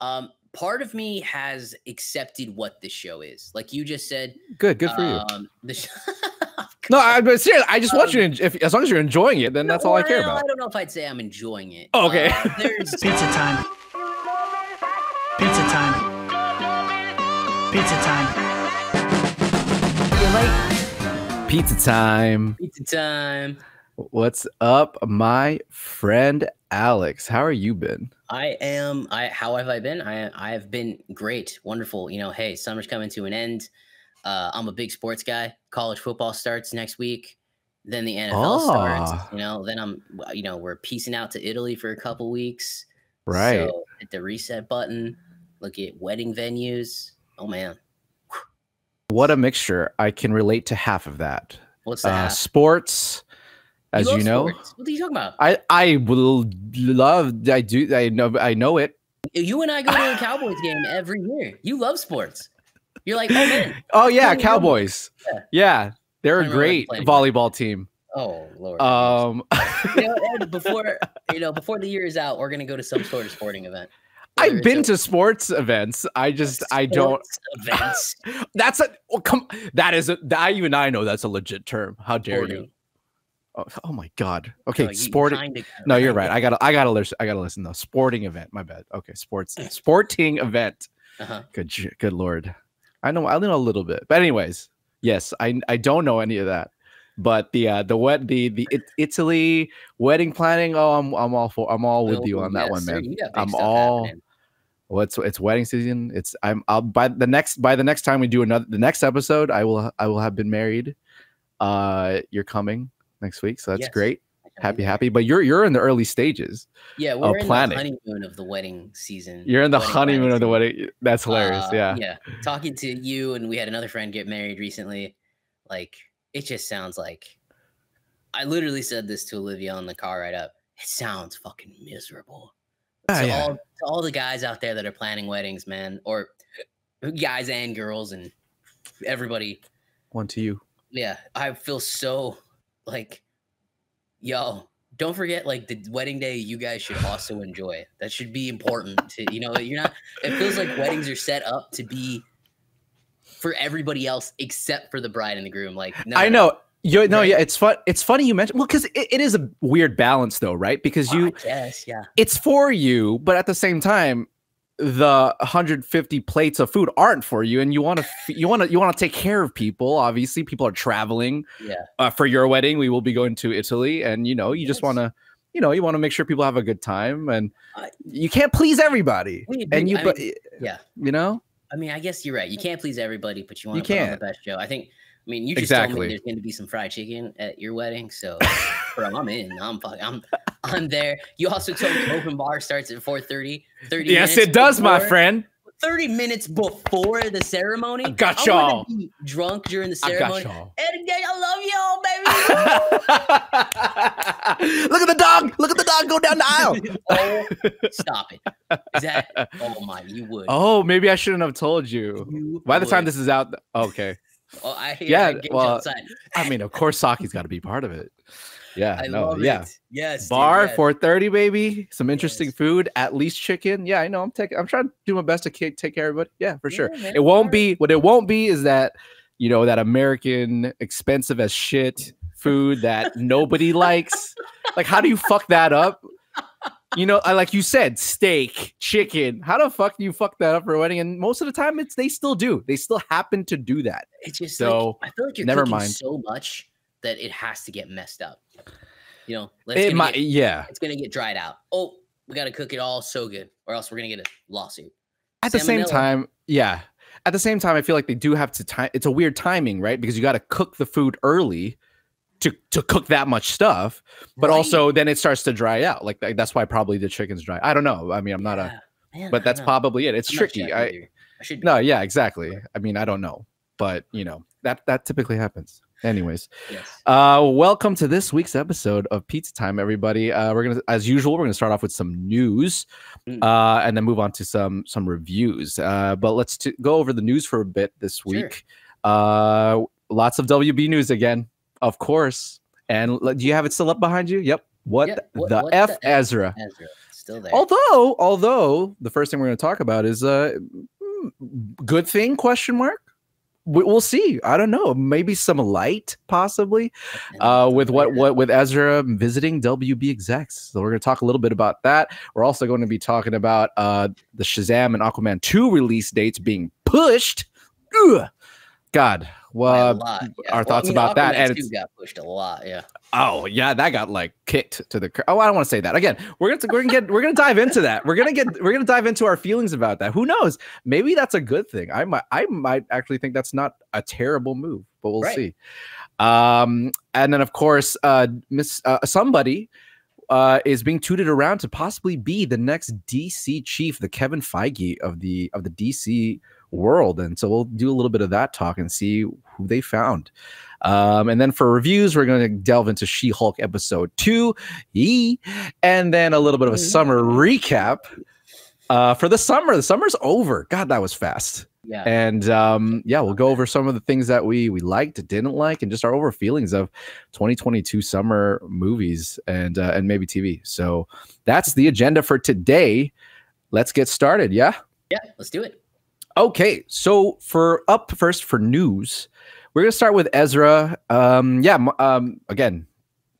Um, part of me has accepted what this show is. Like you just said. Good, good for you. Um, the sh- No, I, but seriously, I just want Um, you to, if as long as you're enjoying it, then that's all I care about. I don't know if I'd say I'm enjoying it. Oh, okay. Uh, there's Pizza time. Pizza time. Pizza time. Pizza time. pizza time. What's up, my friend Alex? How are you been? I am. I how have I been? I I have been great, wonderful. You know, hey, summer's coming to an end. Uh, I'm a big sports guy. College football starts next week. Then the NFL starts. Ah. You know, then I'm. You know, we're piecing out to Italy for a couple weeks. Right. So hit the reset button. Look at wedding venues. Oh man, What a mixture. I can relate to half of that. what's Uh, that? sports, as you, love know. sports. What are you talking about? I I will love. I do. I know. I know it. You and I go to a Cowboys game every year. You love sports. You're like, oh man, Oh yeah, Cowboys. Yeah. Yeah, they're a great volleyball team. oh lord. Um, you know, before you know, before the year is out, we're gonna go to some sort of sporting event. I've been a to sports events. I just I don't. events. That's a well, come. That is a. That even I know that's a legit term. How dare you? Oh, oh my god. Okay, No, sporting. kinda- No, you're right. I gotta. I gotta listen. I gotta listen. though. sporting event. My bad. Okay, sports. Sporting event. uh-huh. Good. Good lord. I know. I know a little bit. But anyways, yes. I I don't know any of that. But the uh the wet the the It- Italy wedding planning. Oh, I'm I'm all for. I'm all with you Oh, on that yes, one, man. big I'm all. happening. Well, it's it's wedding season. It's I'm I'll by the next by the next time we do another the next episode, I will I will have been married. Uh you're coming next week, so that's Yes. great. Happy, happy. But you're you're in the early stages. Yeah, we're in planning. the honeymoon of the wedding season. You're in the wedding honeymoon planning of the wedding. That's hilarious. Uh, yeah. Yeah. Talking to you and we had another friend get married recently. Like it just sounds like I literally said this to Olivia on the car right up. It sounds fucking miserable. Ah, to yeah. all to all the guys out there that are planning weddings, man, or guys and girls and everybody. One to you. Yeah, I feel so like, yo, don't forget like the wedding day. You guys should also enjoy. That should be important to you know. You're not. It feels like weddings are set up to be for everybody else except for the bride and the groom. Like, no, I know. You no, Right. yeah, it's fun. It's funny you mentioned well, because it, it is a weird balance though, right? Because you Yes, yeah. it's for you, but at the same time, the 150 plates of food aren't for you, and you want to you want to you want to take care of people. Obviously, people are traveling. Yeah. Uh, for your wedding, we will be going to Italy, and you know, you just want to, you know, you want to make sure people have a good time, and you can't please everybody. And you, I but mean, yeah. you know, I mean, I guess you're right. You can't please everybody, but you want You to put on the best show. I think. I mean, you just told me there's going to be some fried chicken at your wedding, so bro, I'm in. I'm fuck- I'm I'm there. You also told me open bar starts at 4:30. 30 yes, it does, my friend. 30 minutes before the ceremony. I got y'all. be drunk during the ceremony. I got y'all. And I love y'all, baby. Look at the dog! Look at the dog go down the aisle. oh, stop it. Is that? Oh my, you would. Oh, maybe I shouldn't have told you. You By the time this is out, okay. Oh, I hear yeah, I well, outside. I mean, of course, Saki's got to be part of it. Yeah, I no, yeah. it. Yes. Bar four thirty, baby. Some interesting Yes. food, at least chicken. Yeah, I know. I'm taking. I'm trying to do my best to take care of everybody. Yeah, for sure. Man, It won't be. What it won't be is that, you know, that American expensive as shit food that nobody likes. Like, how do you fuck that up? You know, I like you said, steak, chicken. How the fuck do you fuck that up for a wedding? And most of the time, it's they still do. They still happen to do that. It's just So, like I feel like you're never cooking mind. so much that it has to get messed up. You know, it's, It might, get, yeah. it's gonna get dried out. Oh, we gotta cook it all so good, or else we're gonna get a lawsuit. At the same time, yeah. At the same time, I feel like they do have to time. It's a weird timing, right? Because you got to cook the food early to to cook that much stuff, but Right. also then it starts to dry out. Like that's why probably the chicken's dry. I don't know. I mean, I'm not a, Man, but that's know. probably it. It's I'm tricky. I. I should be. no, yeah, exactly. I mean, I don't know, but you know that that typically happens. Anyways, Yes. uh, welcome to this week's episode of Pizza Time, everybody. Uh, we're gonna, as usual, we're gonna start off with some news, Mm. uh, and then move on to some some reviews. Uh, but let's t- go over the news for a bit this Sure. week. Uh, lots of WB news again, of course. And do you have it still up behind you? Yep. What, Yeah, the, what- the what F, the Ezra? Ezra. still there. Although, although the first thing we're going to talk about is uh, mm, good thing question mark. We- We'll see. I don't know. Maybe some light, possibly. Uh, with what what with Ezra visiting WB execs. So we're going to talk a little bit about that. We're also going to be talking about uh, the Shazam and Aquaman two release dates being pushed. Ugh. God, well, lot, yeah. our Well, I thoughts mean, about that, and 2 it's- got pushed a lot. Yeah. oh yeah, that got like kicked to the. cur- Oh, I don't want to say that again. We're gonna we're gonna get we're gonna dive into that. We're gonna get we're gonna dive into our feelings about that. Who knows? Maybe that's a good thing. I might I might actually think that's not a terrible move, but we'll Right. see. Um, and then of course, uh, Miss uh, somebody uh, is being tooted around to possibly be the next DC chief, the Kevin Feige of the of the DC world. And so we'll do a little bit of that talk and see who they found. Um, and then for reviews, we're going to delve into She Hulk episode two, Yee, and then a little bit of a summer recap. Uh, for the summer, the summer's over. God, that was fast. Yeah. And um, yeah, we'll go over some of the things that we we liked, didn't like, and just our over feelings of 2022 summer movies and uh, and maybe TV. So that's the agenda for today. Let's get started. Yeah. yeah. Let's do it. Okay, so for up first for news, we're gonna start with Ezra. Um, yeah, um, again,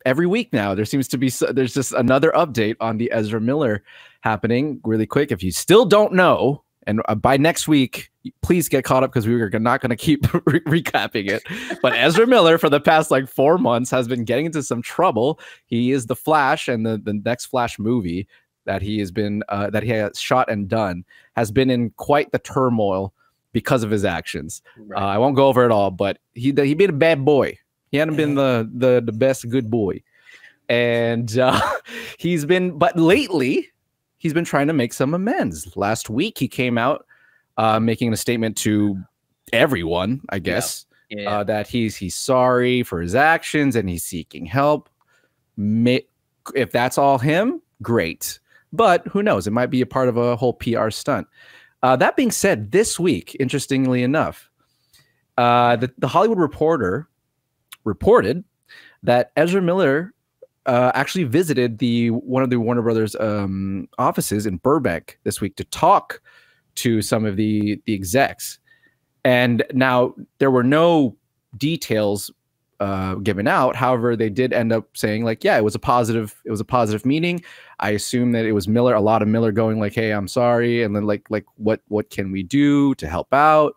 every week now there seems to be there's just another update on the Ezra Miller happening. Really quick, if you still don't know, and uh, by next week, please get caught up because we are not going to keep re- recapping it. But Ezra Miller, for the past like four months, has been getting into some trouble. He is the Flash, and the the next Flash movie that he has been uh, that he has shot and done has been in quite the turmoil because of his actions. Right. Uh, I won't go over it all, but he he been a bad boy. He hadn't been the the the best good boy, and uh, he's been. But lately, he's been trying to make some amends. Last week, he came out uh, making a statement to everyone, I guess, yeah. uh, that he's he's sorry for his actions and he's seeking help. May, if that's all him, great. But who knows? It might be a part of a whole PR stunt. Uh, that being said, this week, interestingly enough, uh, the, the Hollywood Reporter reported that Ezra Miller uh, actually visited the one of the Warner Brothers um, offices in Burbank this week to talk to some of the the execs. And now there were no details uh, given out. However, they did end up saying like, yeah, it was a positive. It was a positive meeting. I assume that it was Miller, a lot of Miller going like, hey, I'm sorry, and then like like what what can we do to help out?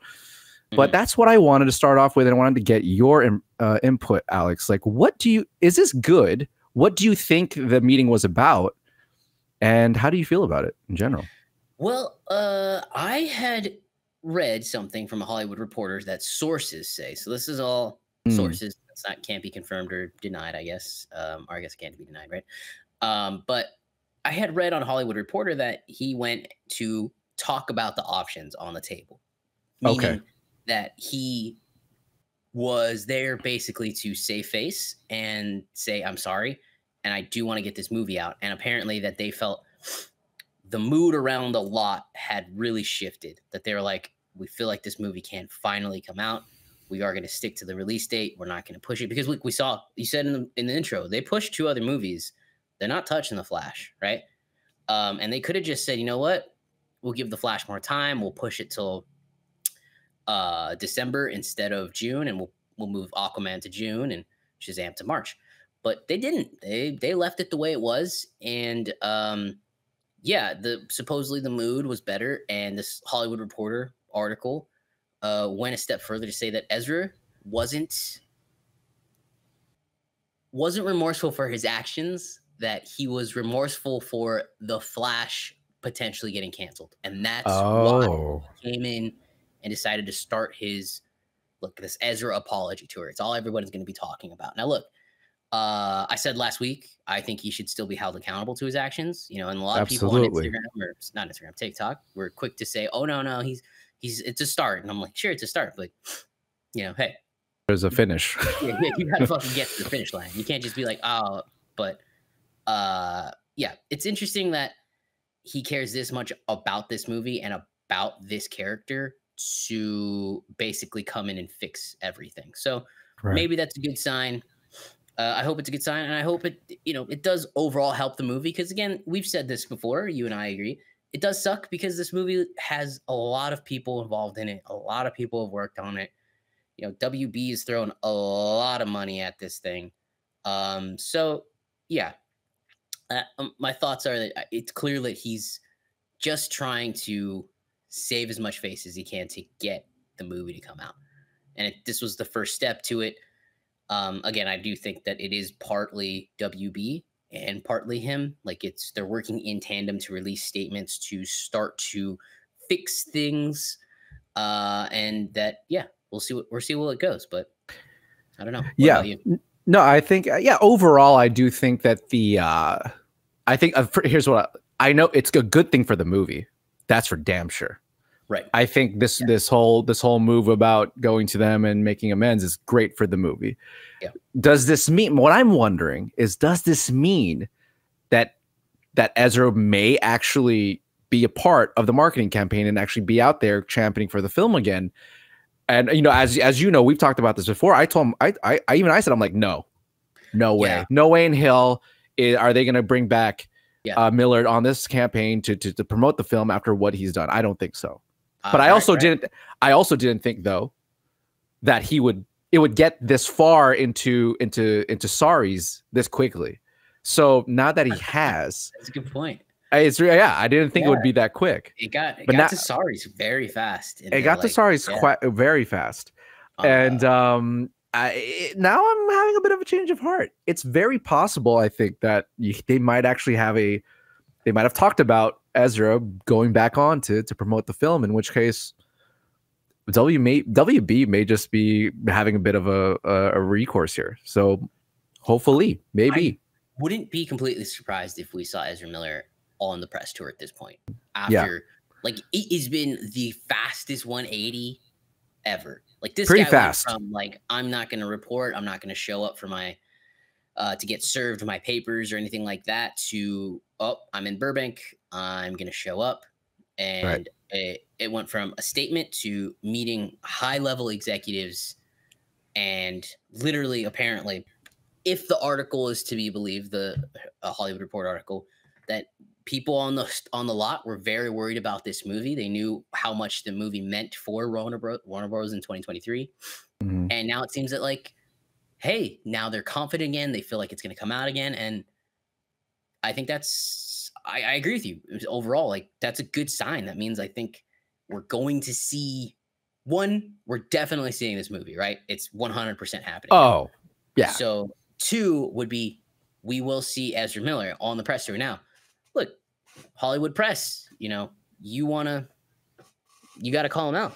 But Mhm. that's what I wanted to start off with, and I wanted to get your uh, input, Alex. Like, what do you? Is this good? What do you think the meeting was about, and how do you feel about it in general? Well, uh, I had read something from a Hollywood Reporter that sources say. So this is all Hmm. sources. It's not can't be confirmed or denied. I guess, um, or I guess it can't be denied, right? Um, but I had read on Hollywood Reporter that he went to talk about the options on the table. Okay. That he was there basically to save face and say, I'm sorry. And I do want to get this movie out. And apparently that they felt the mood around the lot had really shifted. That they were like, we feel like this movie can finally come out. We are going to stick to the release date. We're not going to push it because look, we saw you said in the in the intro they pushed two other movies. They're not touching the Flash, right? Um, and they could have just said, you know what, we'll give the Flash more time. We'll push it till uh, December instead of June, and we'll we'll move Aquaman to June and Shazam to March. But they didn't. They they left it the way it was, and um, yeah, the supposedly the mood was better, and this Hollywood Reporter article uh, went a step further to say that Ezra wasn't wasn't remorseful for his actions, that he was remorseful for the Flash potentially getting canceled, and that's why he came in and decided to start his look this Ezra apology tour. It's all everybody's going to be talking about. Now, look, uh, I said last week I think he should still be held accountable to his actions. You know, and a lot of people on Instagram or not Instagram, TikTok, were quick to say, "Oh no, no, he's he's it's a start," and I'm like, "Sure, it's a start," but you know, hey, There's a finish. yeah, yeah, you gotta fucking get to the finish line. You can't just be like, oh, but uh yeah, it's interesting that he cares this much about this movie and about this character to basically come in and fix everything. So maybe that's a good sign. uh, I hope it's a good sign, and I hope it you know it does overall help the movie because again, we've said this before. You and I agree. It does suck because this movie has a lot of people involved in it. A lot of people have worked on it. You know, WB has thrown a lot of money at this thing. Um, so yeah, uh, um, my thoughts are that uh, it's clear that he's just trying to save as much face as he can to get the movie to come out, and it, this was the first step to it. Um, again, I do think that it is partly WB and partly him. Like it's they're working in tandem to release statements to start to fix things, uh, and that yeah, we'll see what we'll see where it goes. But I don't know. What Yeah. No, I think uh, yeah. Overall, I do think that the uh, I think uh, here's what I, I know. It's a good thing for the movie. That's for damn sure. Right. I think this this whole this whole move about going to them and making amends is great for the movie. Yeah. Does this mean what I'm wondering is does this mean that that Ezra may actually be a part of the marketing campaign and actually be out there championing for the film again? And you know, as as you know, we've talked about this before. I told him, I I, I even I said, I'm like, no, no way, Yeah. no way in hell are they going to bring back Yeah. uh, Miller on this campaign to, to to promote the film after what he's done. I don't think so. Uh, But I right, also right. didn't. I also didn't think though that he would it would get this far into into into sorries this quickly. So now that he has, That's a good point. I- it's yeah. I didn't think it would be that quick. It got it But got now- to Sorry's very fast. It they're got to like, sorries yeah, quite very fast. uh, and um I, it- now I'm having a bit of a change of heart. It's very possible, I think, that you, they might actually have a, they might have talked about Ezra going back on to to promote the film. In which case, W may WB may just be having a bit of a a, a recourse here. So hopefully, maybe, wouldn't be completely surprised if we saw Ezra Miller all on the press tour at this point. Yeah. After like it has been the fastest 180 ever. Like this Pretty guy fast. went from like I'm not going to report, I'm not going to show up for my uh to get served my papers or anything like that to oh, I'm in Burbank, I'm going to show up and it, it went from a statement to meeting high level executives and literally apparently if the article is to be believed the uh, hollywood report article that people on the on the lot were very worried about this movie. They knew how much the movie meant for warner, Bro- warner bros in 2023 Mhm. and now it seems that like hey now they're confident again. They feel like it's going to come out again. And i think that's I, I agree with you. Overall like that's a good sign. That means i think we're going to see one we're definitely seeing this movie right? It's 100% happening oh yeah, so two would be we will see Ezra Miller on the press tour. Now, look, Hollywood press, you know, you wanna you gotta call him out.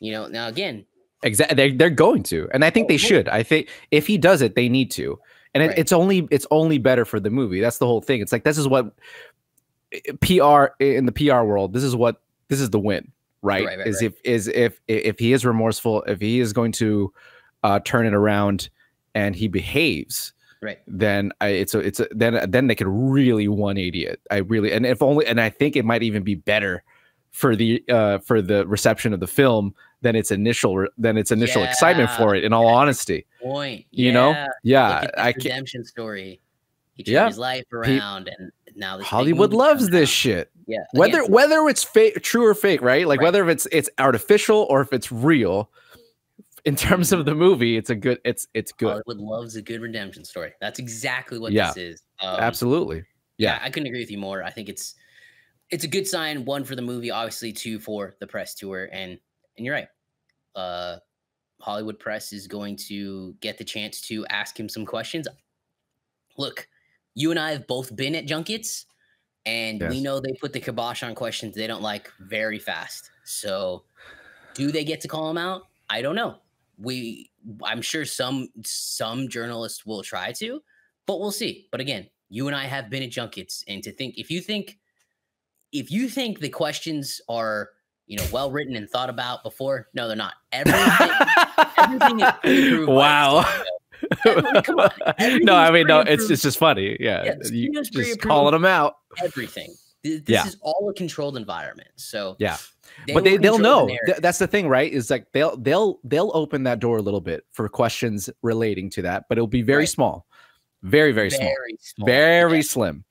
You know, now again, exactly. They're they're going to, and I think Oh, they yeah. should. I think if he does it, they need to, and it, Right. it's only it's only better for the movie. That's the whole thing. It's like this is what PR in the PR world. This is what this is the win, right? Right, right, is if is if if he is remorseful, if he is going to uh, turn it around and he behaves, right. then I, it's a it's a then then they could really 180 it. I really and if only and I think it might even be better for the uh for the reception of the film than its initial than its initial excitement for it. In all yeah. honesty, Point. you know, Yeah, yeah, at this I can redemption story. He turned Yeah. his life around and now this Hollywood loves this out. shit. Yeah. Whether again, whether it's fake, true or fake, right? Like Right. whether if it's it's artificial or if it's real. In terms of the movie, it's a good. It's it's good. Hollywood loves a good redemption story. That's exactly what Yeah. this is. Um, Absolutely. yeah. Yeah. I couldn't agree with you more. I think it's it's a good sign. One for the movie, obviously. Two for the press tour, and and you're right. Uh, Hollywood press is going to get the chance to ask him some questions. Look, you and I have both been at junkets, and we know they put the kibosh on questions they don't like very fast. So, do they get to call him out? I don't know. We, I'm sure some some journalists will try to, but we'll see. But again, you and I have been at junkets, and to think if you think if you think the questions are you know well written and thought about before, no, they're not. Everything, everything is pre-approved by the wow. studio. Everyone- come on, no, I mean no. It's it's just funny. Yeah, Yeah, you just calling them out. everything. Th- This Yeah. is all a controlled environment. So Yeah. but they they'll the know. Th- that's the thing, right? Is like they'll they'll they'll open that door a little bit for questions relating to that, but it'll be very Right. small. very very small, very small. very slim.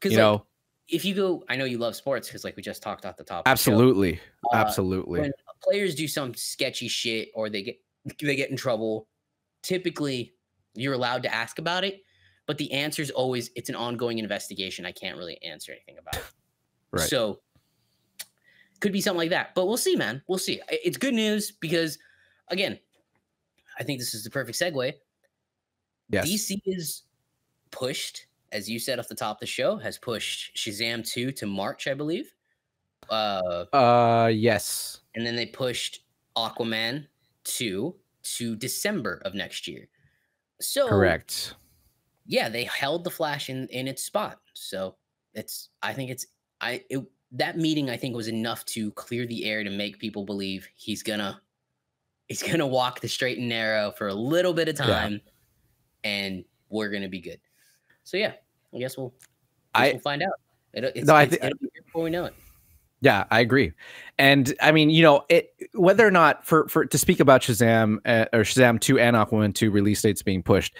'Cause, You like, know, if you go, I know you love sports because like we just talked at the top. of the absolutely, Uh, absolutely. when players do some sketchy shit or they get they get in trouble, typically you're allowed to ask about it, but the answer is always it's an ongoing investigation. I can't really answer anything about it. Right. So could be something like that, but we'll see, man. We'll see. It's good news because again, I think this is the perfect segue. yes, DC is pushed, as you said off the top of the show, has pushed Shazam 2 to March, I believe. Uh uh, yes, and then they pushed Aquaman 2 to December of next year. So correct. yeah, they held the Flash in in its spot. So it's I think it's I it, that meeting I think was enough to clear the air to make people believe he's gonna he's gonna walk the straight and narrow for a little bit of Yeah. time, and we're gonna be good. So yeah, I guess we'll I, I- we'll find out. It, it's, No, I it's, thi- it'll be here before we know it. Yeah, I agree. And I mean, you know, it whether or not for for to speak about Shazam uh, or Shazam 2 and Aquaman 2 release dates being pushed,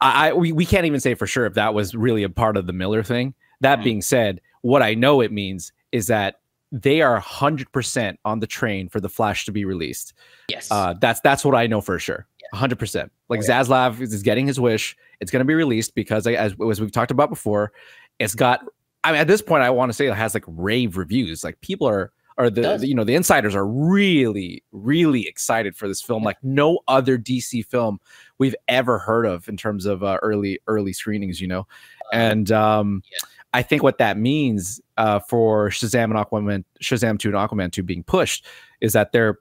I, I we, we can't even say for sure if that was really a part of the Miller thing. That Mhm. being said, what I know it means is that they are 100% on the train for the Flash to be released. Yes. Uh, that's that's what I know for sure. 100%. Like Oh, yeah. Zaslav is, getting his wish. It's going to be released because as as we've talked about before, it's got I mean at this point I want to say it has like rave reviews. Like people are or the, you know the insiders are really really excited for this film like no other DC film we've ever heard of in terms of uh, early early screenings, you know. Uh, And um yeah. I think what that means uh, for Shazam and Aquaman, Shazam 2 and Aquaman 2 being pushed is that they're,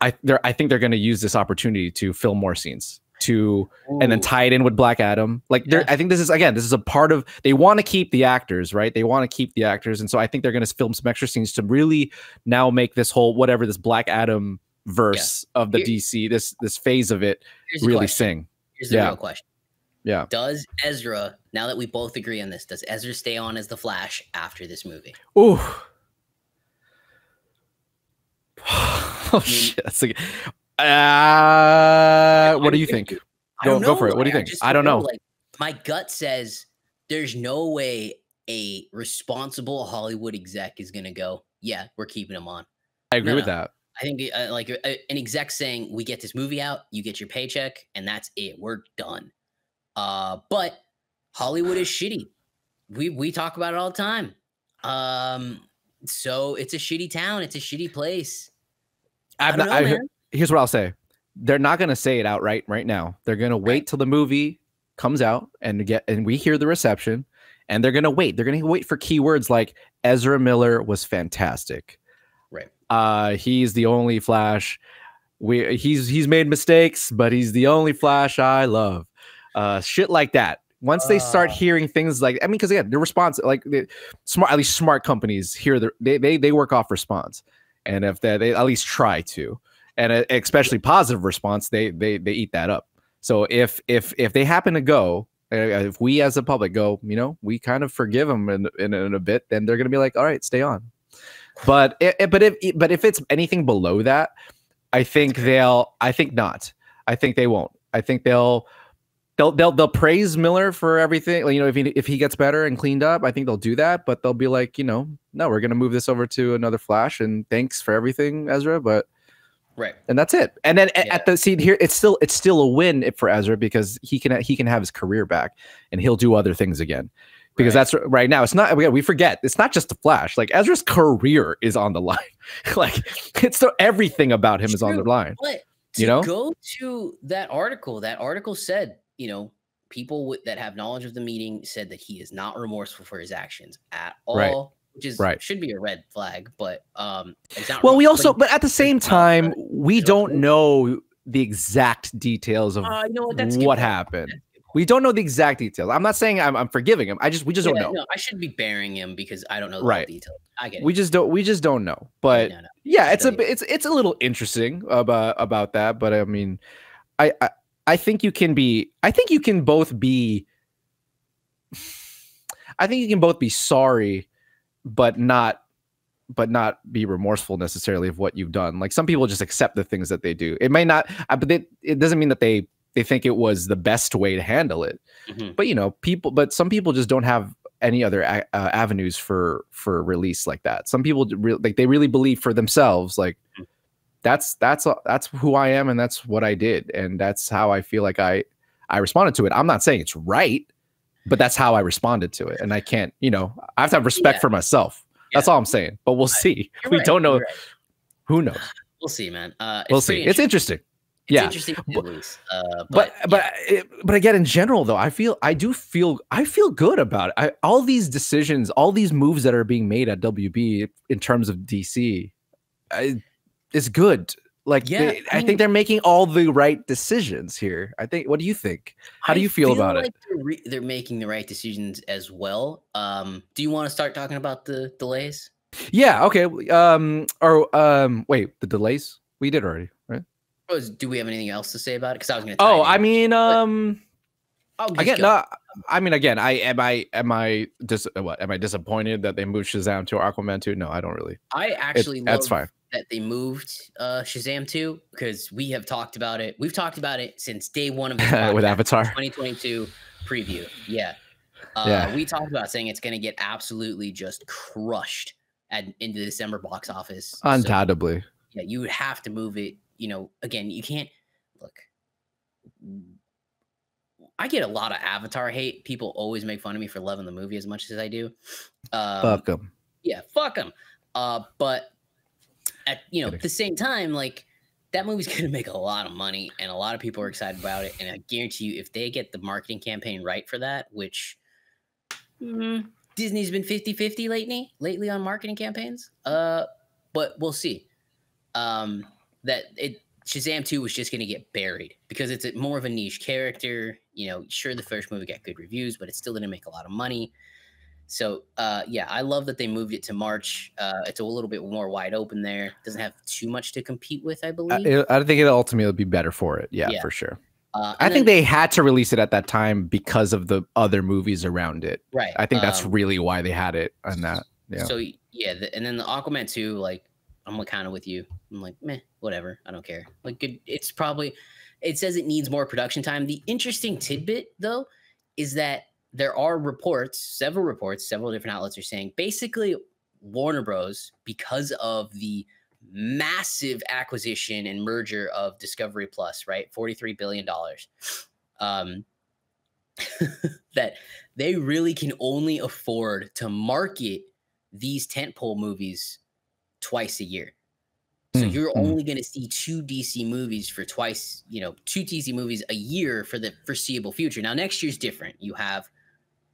I, they're, I think they're going to use this opportunity to film more scenes to, and then tie it in with Black Adam. Like, they're, Yeah. I think this is again, this is a part of. They want to keep the actors, right? They want to keep the actors, and so I think they're going to film some extra scenes to really now make this whole whatever this Black Adam verse of the Here- DC, this this phase of it, really question. sing. Here's the yeah. real question. Yeah. Does Ezra, now that we both agree on this, does Ezra stay on as the Flash after this movie? Ooh. oh shit! That's like, uh, what do you think? I Go- go for it. What do you think? just I don't know. Like my gut says there's no way a responsible Hollywood exec is gonna go. Yeah, we're keeping him on. I agree No, with no. that. I think uh, like uh, an exec saying we get this movie out, you get your paycheck, and that's it. We're done. Uh, but Hollywood is shitty. We we talk about it all the time. Um, so it's a shitty town. It's a shitty place. I I'm not, know, here's what I'll say. They're not going to say it outright right now. They're going to wait Right. till the movie comes out and get and we hear the reception and they're going to wait. They're going to wait for keywords like Ezra Miller was fantastic. Right. Uh he's the only Flash we he's he's made mistakes, but he's the only Flash I love. Uh shit like that. Once they start Uh. hearing things like I mean cuz again, the response like the smart at least smart companies hear the they they, they work off response. And if they, they at least try to. And uh, especially positive response they they they eat that up. So if if if they happen to go uh, if we as a public go you know we kind of forgive them in, in, in a bit then they're gonna be like all right stay on. But i- i- but if but if it's anything below that i think they'll i think not. I think they won't. I think they'll They'll, they'll they'll praise Miller for everything. like, You know, if he if he gets better and cleaned up, I think they'll do that. But they'll be like, you know, no, we're gonna move this over to another Flash, and thanks for everything, Ezra. But Right. and that's it. And then Yeah. at the scene here, it's still it's still a win for Ezra because he can he can have his career back and he'll do other things again. Because Right. that's right now. It's not we, we forget. It's not just the Flash. Like Ezra's career is on the line. like it's everything about him is on the line. But You know? go to that article, that article said, you know, people with, that have knowledge of the meeting said that he is not remorseful for his actions at all, Right. which is Right. should be a red flag. But um, not Well, we also, but at the same time, we don't know the exact details of Uh, you know what? That's what happened. That's a good point. We don't know the exact details. I'm not saying I'm, I'm forgiving him. I just we just Yeah, don't know. No, I should be burying him because I don't know the Right. details. I get it. We just don't. We just don't know. But no, no. yeah, it's a bit- it's it's a little interesting about about that. But I mean, I I, I think you can be. I think you can both be. I think you can both be sorry, but not but not be remorseful necessarily of what you've done. Like some people just accept the things that they do. It may not, uh, but they, it doesn't mean that they they think it was the best way to handle it. Mhm. But you know, people, but some people just don't have any other a- uh, avenues for for release like that. Some people like they really believe for themselves, like. That's that's uh, that's who I am and that's what I did and that's how I feel like I I responded to it. I'm not saying it's right, but that's how I responded to it, and I can't, you know, I have to have respect Yeah. for myself. That's all I'm saying. But we'll see. You're we right, don't know. right. Who knows? We'll see, man. Uh, it's we'll see. pretty It's interesting. It's yeah. interesting But-. Uh, but but but it, but again in general though i feel i do feel i feel good about it I, all these decisions all these moves that are being made at wb in terms of dc I, is good like Yeah, they- I I, mean- think they're making all the right decisions here i think what do you think how do you feel about it? They're, re- they're making the right decisions as well. Um, do you want to start talking about the delays? yeah okay um or um wait the delays we did already right do we have anything else to say about it? Because I was going to. oh i mean um again go. no i mean again i am i am i dis what am i disappointed that they moved shazam to aquaman 2 no i don't really I It- actually that's fine that they moved uh, Shazam to because we have talked about it. We've talked about it since day one of the with avatar 2022 preview. Yeah. Uh, Yeah. We talked about saying it's going to get absolutely just crushed at in the December box office. So, undoubtedly yeah, you would have to move it. You know, again, you can't look. I get a lot of Avatar hate. People always make fun of me for loving the movie as much as I do. Um, fuck them yeah, fuck them. Uh, but at you know at the same time, like that movie's gonna make a lot of money, and a lot of people are excited about it. And I guarantee you, if they get the marketing campaign right for that, which mm, Disney's been 50-50 lately, lately on marketing campaigns. Uh, but we'll see. Um, that it Shazam 2 was just gonna get buried because it's a, more of a niche character. You know, sure the first movie got good reviews, but it still didn't make a lot of money. So uh, yeah, I love that they moved it to March. Uh, it's a little bit more wide open there. Doesn't have too much to compete with, I I, believe. it- I think it'll ultimately be better for it. Yeah, Yeah. for sure. Uh, I and think then- they had to release it at that time because of the other movies around it. right. I think that's um, really why they had it on that. Yeah. So yeah, the, and then the Aquaman two, like I'm kind of with you. I'm like, meh, whatever. I don't care. Like, good. It's probably. It says it needs more production time. The interesting tidbit, though, is that there are reports, several reports, several different outlets are saying basically Warner Bros. because of the massive acquisition and merger of Discovery Plus, right, forty three billion dollars. Um, that they really can only afford to market these tentpole movies twice a year. So Mm, you're mm. only going to see two DC movies for twice, you know, two DC movies a year for the foreseeable future. Now next year's different. You have,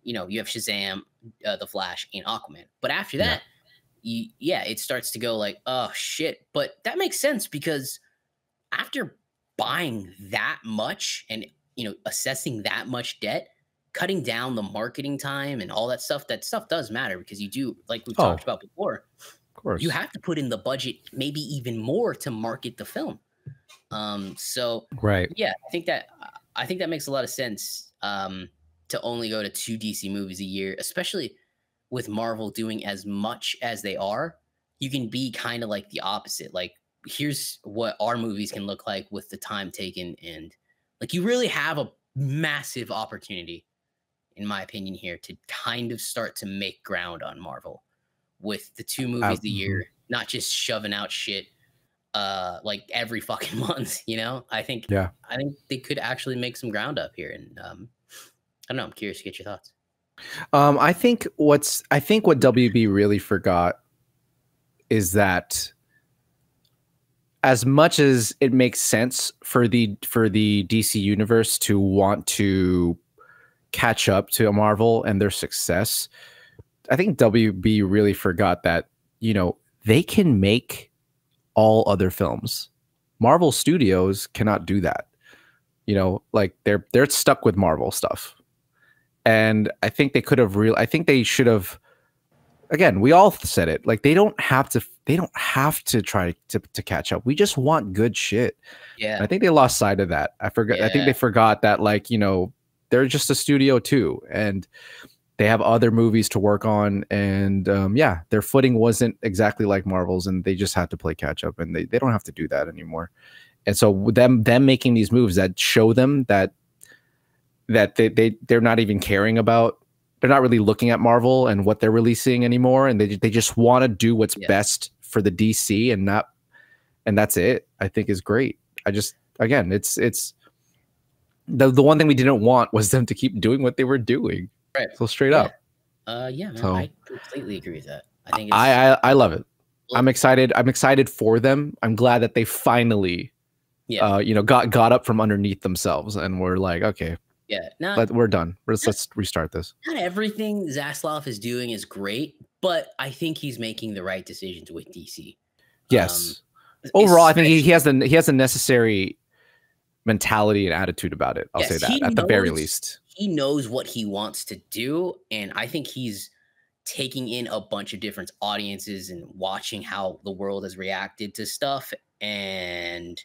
you know, you have Shazam, uh, The Flash, and Aquaman. But after Yeah. that, you, yeah, it starts to go like, oh shit. But that makes sense because after buying that much and you know assessing that much debt, cutting down the marketing time and all that stuff, that stuff does matter because you do, like we Oh. talked about before, Of course. you have to put in the budget maybe even more to market the film. Um, so right. yeah, I think that I think that makes a lot of sense. Um, to only go to two DC movies a year, especially with Marvel doing as much as they are, you can be kind of like the opposite. Like, here's what our movies can look like with the time taken, and like you really have a massive opportunity, in my opinion, here to kind of start to make ground on Marvel with the two movies a year, not just shoving out shit uh like every fucking month you know i think Yeah. i think they could actually make some ground up here and um i don't know i'm curious to get your thoughts Um, I think what's I think what WB really forgot is that as much as it makes sense for the for the DC universe to want to catch up to Marvel and their success, I think WB really forgot that, you know, they can make all other films. Marvel Studios cannot do that. You know, like they're they're stuck with Marvel stuff and I think they could have real. I think they should have. Again, we all said it. Like they don't have to. They don't have to try to to catch up. We just want good shit. yeah I think they lost sight of that. I forgot. I think they forgot that. Like you know, they're just a studio too, and they have other movies to work on. And um, yeah, their footing wasn't exactly like Marvel's, and they just had to play catch up. And they they don't have to do that anymore. and so them them making these moves that show them that that they, they they're not even caring about they're not really looking at Marvel and what they're releasing anymore, and they they just want to do what's Yeah. best for the DC and not and that's it. I think is great. I just again, it's it's the the one thing we didn't want was them to keep doing what they were doing. Right. So straight Yeah. up, Uh, yeah, man, So- I completely agree with that. I think it's, I, I I love it. I'm excited. I'm excited for them. I'm glad that they finally, Yeah. uh, you know, got got up from underneath themselves and we're like, okay, yeah. Not let, we're done. Let's let's restart this. not everything Zaslav is doing is great, but I think he's making the right decisions with DC. Yes. Um, Overall, I think he, he has the he has the necessary mentality and attitude about it. I'll say that at the very least. he knows what he wants to do and i think he's taking in a bunch of different audiences and watching how the world has reacted to stuff and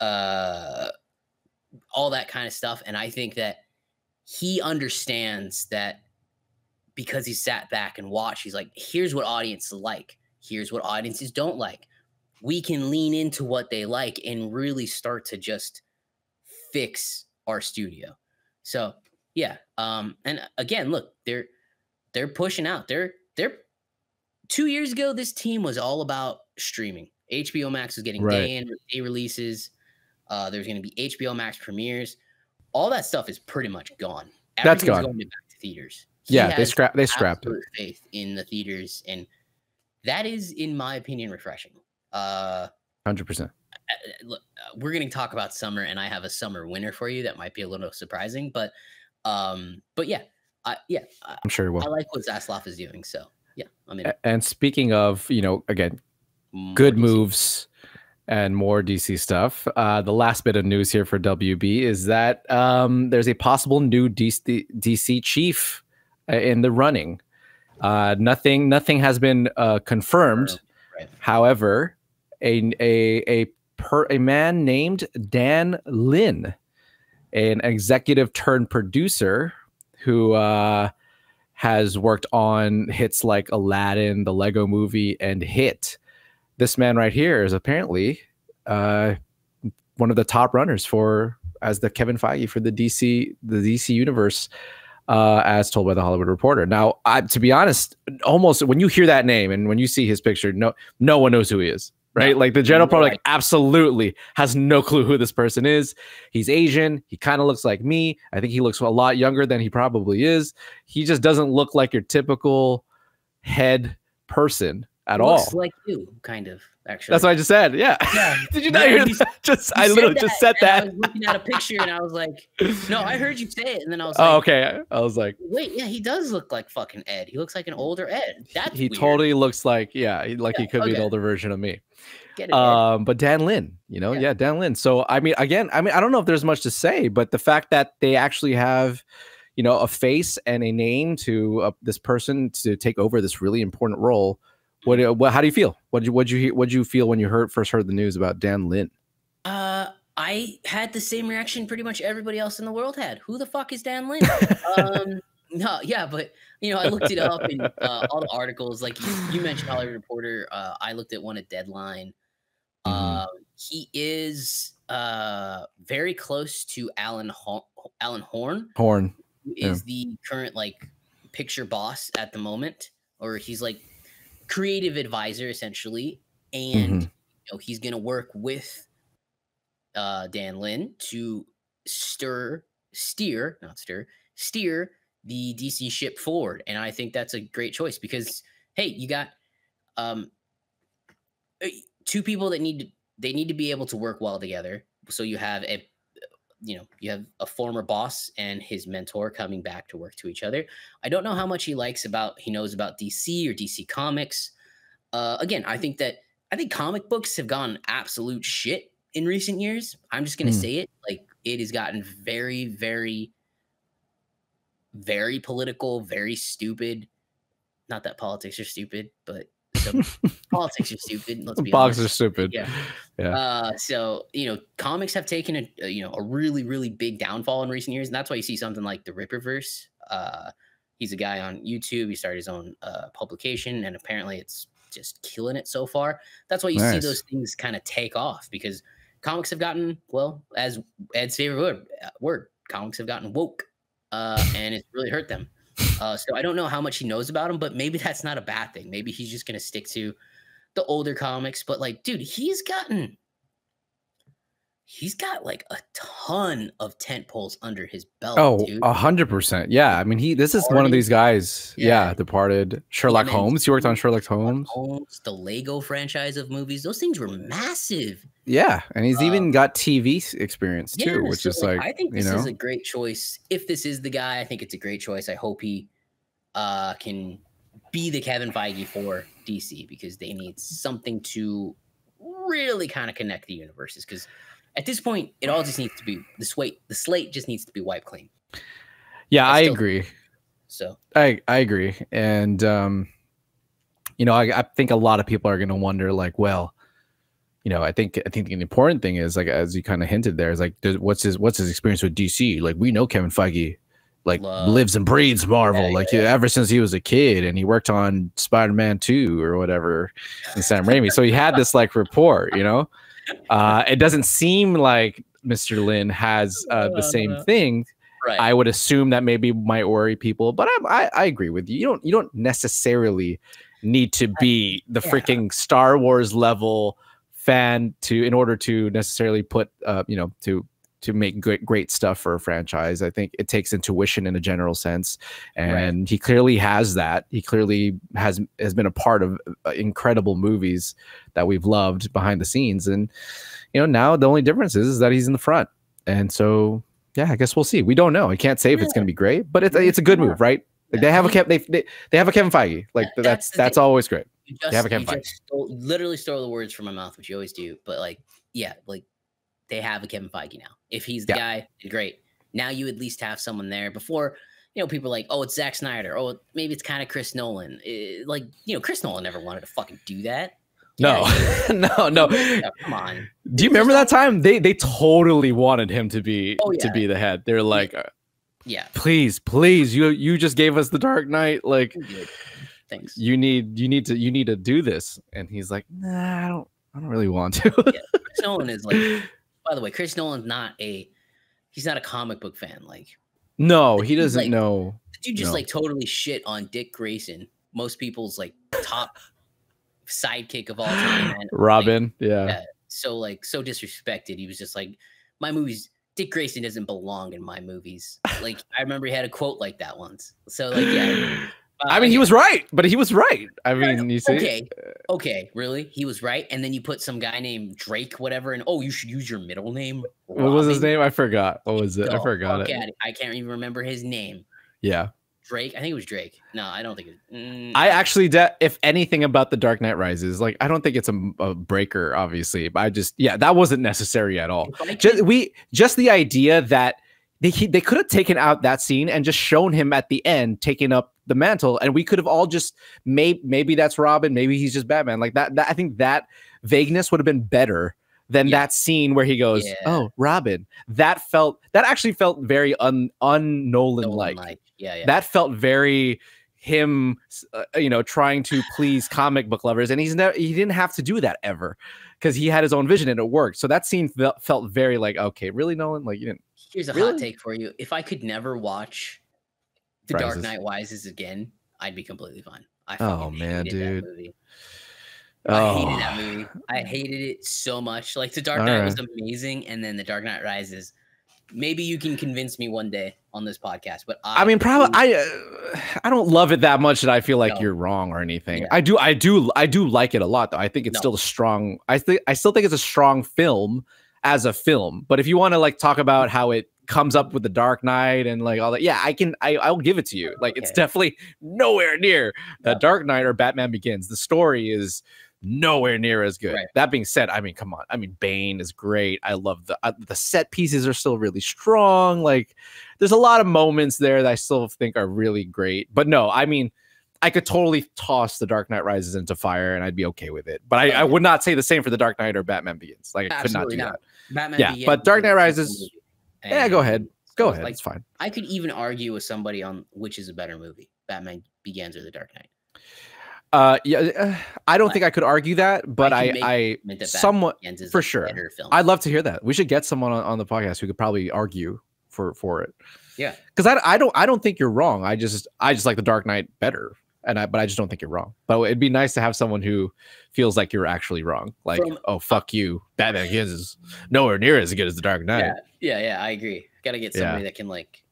uh all that kind of stuff and i think that he understands that because he sat back and watched he's like here's what audiences like here's what audiences don't like we can lean into what they like and really start to just fix our studio so yeah. Um, and again, look, they're they're pushing out. They're they're two years ago, this team was all about streaming. HBO Max was getting Right. day in, day releases. Uh, there's gonna be HBO Max premieres. All that stuff is pretty much gone. That's gone. Going to back to theaters. He Yeah, they scrapped. they scrapped it. faith in the theaters, and that is, in my opinion, refreshing. Uh, Hundred percent. uh, look, uh, we're going to talk about summer, and I have a summer winner for you that might be a little surprising, but um, but yeah, I, yeah, I'm sure it I like what Zaslav is doing. So yeah, I mean, And speaking of, you know, again, more good DC. moves and more DC stuff. Uh, the last bit of news here for WB is that um, there's a possible new DC, DC chief uh, in the running. Uh, nothing, nothing has been uh, confirmed. Right. However, a a a per a man named Dan Lin, an executive turned producer who uh, has worked on hits like Aladdin, the Lego Movie, and It. This man right here is apparently uh, one of the top runners for as the Kevin Feige for the DC the DC universe. Uh, as told by the Hollywood Reporter. Now, I, to be honest, almost when you hear that name and when you see his picture, no, no one knows who he is, right? No, like the general no public absolutely has no clue who this person is. He's Asian. He kind of looks like me. I think he looks a lot younger than he probably is. He just doesn't look like your typical head person at all. Looks like you, kind of. Actually, That's what I just said. Yeah. Yeah. Did you not Yeah, hear you- that? Just You I said literally just said that. I was looking at a picture, and I was like, "No, I heard you say it," and then I was Oh, like, okay. I was like, "Wait, yeah, he does look like fucking Ed. He looks like an older Ed. That's he weird. totally looks like, yeah, he- like he Yeah, could be an older version of me. It, Um, but Dan Lin, you know, Yeah. yeah. Dan Lin. So I mean, again, I mean, I don't know if there's much to say, but the fact that they actually have, you know, a face and a name to uh, this person to take over this really important role. What, uh, what how do you feel? What did you what you hear? What did you feel when you heard first heard the news about Dan Lin? Uh, I had the same reaction pretty much everybody else in the world had. Who the fuck is Dan Lin? um, no, yeah, but you know, I looked it up in uh, all the articles. Like you, you mentioned, Hollywood Reporter. Uh, I looked at one at Deadline. Mhm. Um, he is uh very close to Alan Ho- Alan Horn, Horn. who Yeah. is the current like picture boss at the moment, or he's like creative advisor essentially, and Mhm. you know he's gonna work with uh Dan Lin to stir steer not stir steer the DC ship forward and I think that's a great choice because hey you got um uh, two people that need to they need to be able to work well together so you have a you know you have a former boss and his mentor coming back to work to each other I don't know how much he likes about he knows about DC or DC comics uh again I think that I think comic books have gone absolute shit in recent years. I'm just gonna Hmm. say it. Like it has gotten very, very, very political, very stupid. Not that politics are stupid, but some politics are stupid. Let's be Box are stupid. Yeah. Yeah. Uh, so you know, comics have taken a, a you know a really really big downfall in recent years, and that's why you see something like the Rippaverse. Uh, he's a guy on YouTube. He started his own uh, publication, and apparently it's just killing it so far. That's why you see those things kind of take off because comics have gotten well, as Ed's favorite word, uh, word comics have gotten woke, uh, and it's really hurt them. Uh, so I don't know how much he knows about them, but maybe that's not a bad thing. Maybe he's just gonna stick to the older comics. But like, dude, he's gotten he's got like a ton of tent poles under his belt. Oh, a hundred percent. Yeah. I mean, he. This is one of these guys. Yeah. Yeah. Departed. Sherlock man, Holmes. You worked on Sherlock Holmes. Holmes, the Lego franchise of movies, those things were massive. Yeah, and he's Uh, even got TV experience too, Yeah, which so, is like, I think you this know, is a great choice. If this is the guy, I think it's a great choice. I hope he uh, can be the Kevin Feige for DC because they need something to really kind of connect the universes. Because at this point, it all just needs to be the slate. The slate just needs to be wiped clean. yeah, I I agree. So I I agree, and um, you know, I, I think a lot of people are going to wonder, like, well, you know, I think I think the important thing is like as you kind of hinted there is like, what's his what's his experience with DC? Like, we know Kevin Feige like Love. lives and breathes Marvel, Yeah, like yeah, ever since he was a kid, and he worked on Spider Man Two or whatever in Sam Raimi, so he had this like rapport, you know. Uh, it doesn't seem like Mr. Lin has uh, the same Uh, thing right, I would assume that maybe might worry people, but I, I I agree with you. You don't you don't necessarily need to be the freaking Star Wars level fan to in order to necessarily put uh you know to to make great great stuff for a franchise. I think it takes intuition in a general sense, Right. and he clearly has that. He clearly has has been a part of uh, incredible movies that we've loved behind the scenes, and you know now the only difference is, is that he's in the front, and so yeah, I guess we'll see. We don't know. I can't say if it's going to be great, but it's it's a good move, right? Like they have a Kev, they, they they have a Kevin Feige. Like That- that's that's that's, always great. you just, have a Kevin Feige. stole, literally stole the words from my mouth, which you always do. But like, yeah, like they have a Kevin Feige now. If he's the guy, great. Now you at least have someone there. Before, you know, people are like, oh, it's Zack Snyder. Oh, maybe it's kind of Chris Nolan. Eh, like, you know, Chris Nolan never wanted to fucking do that. No, no, no. Yeah, come on. Do you remember that time they they totally wanted him to be Oh, to be the head? They're like, uh, Yeah. please, please, you you just gave us the Dark Knight. Like. Thanks. you need you need to you need to do this. And he's like, nah, I don't I don't really want to. yeah. Chris Nolan is like, by the way, Chris Nolan's not a, he's not a comic book fan. Like, no, he doesn't like- know. dude just No. like totally shit on Dick Grayson, most people's like top sidekick of all time. And like, Robin, yeah. yeah. so like so disrespected. He was just like, my movies. Dick Grayson doesn't belong in my movies. Like I remember he had a quote like that once. So like yeah. I mean, he was right, but he was right. I mean, you see, okay. Okay, really? He was right. And then you put some guy named Drake, whatever, and oh, you should use your middle name. what was his name? I forgot. What was it? I Oh, forgot fuck it. I can't even remember his name. Yeah. Drake. I think it was Drake. No, I don't think it. Mm, I actually, de- if anything about the Dark Knight Rises, like I don't think it's a, a breaker, obviously. But I just, yeah, that wasn't necessary at all. Just we, just the idea that they he, they could have taken out that scene and just shown him at the end taking up the mantle, and we could have all just maybe maybe that's Robin, maybe he's just Batman. Like that, that I think that vagueness would have been better than Yeah. that scene where he goes, Yeah. "Oh, Robin." That felt that actually felt very un un Nolan like yeah, yeah. that felt very him uh, you know trying to please comic book lovers and he's never he didn't have to do that ever because he had his own vision and it worked so that scene felt, felt very like okay really nolan like you didn't Here's a Really? hot take for you. If I could never watch The Dark Knight Rises again, I'd be completely fine. I Oh, man, dude. movie. I hated that Oh. movie. I hated it so much. Like The Dark All Knight was amazing, and then The Dark Knight Rises. Maybe you can convince me one day on this podcast, but I, i mean probably i uh, i don't love it that much that i feel like No. you're wrong or anything Yeah. i do i do i do like it a lot though i think it's No. still a strong i think i still think it's a strong film as a film but if you want to like talk about how it comes up with the dark knight and like all that yeah i can i i'll give it to you like it's definitely nowhere near the dark knight or batman begins the story is nowhere near as good Right. that being said i mean come on i mean bane is great i love the uh, the set pieces are still really strong like there's a lot of moments there that i still think are really great but no i mean I could totally toss The Dark Knight Rises into fire and I'd be okay with it. But I, I would not say the same for The Dark Knight or Batman Begins. Like I Absolutely could not not. do that. Batman Yeah, Begins but Dark Knight Rises- Yeah, go ahead. Go ahead. Like, it's fine. I could even argue with somebody on which is a better movie, Batman Begins or The Dark Knight. Uh, yeah, uh, I don't think I could argue that, but I, I, that somewhat for sure. film. I'd love to hear that. We should get someone on, on the podcast who could probably argue for for it. Yeah. because I, I don't I don't think you're wrong. I just I just like the Dark Knight better, and I but I just don't think you're wrong. But it'd be nice to have someone who feels like you're actually wrong. Like, From- oh fuck you, Batman Begins is nowhere near as good as the Dark Knight. yeah, yeah, yeah. I agree. Got to get Yeah. somebody that can like,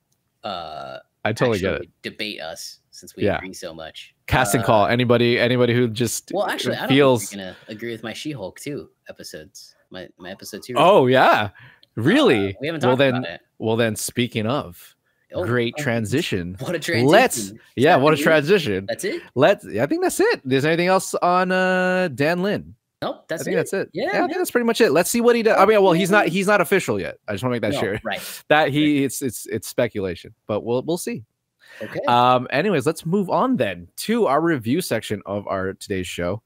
uh, I totally get it. debate us since we Yeah. agree so much. Casting Uh, call anybody anybody who just Well, actually, I don't feels. gonna agree with my She-Hulk too episodes. My my episode two. Oh yeah, Uh, really? we haven't well talked then, about it. well then. Speaking of Oh, great oh, transition, What a transition. let's yeah, what a transition. That's it. Let's. I think that's it. There's anything else on uh Dan Lin? Nope. That's I think it. that's it. Yeah, I think that's pretty much it. Let's see what he does. I mean, well, he's not he's not official yet. I just want to make that No, sure Right. that he it's it's it's speculation, but we'll we'll see. Okay. Um, anyways, let's move on then to our review section of our today's show,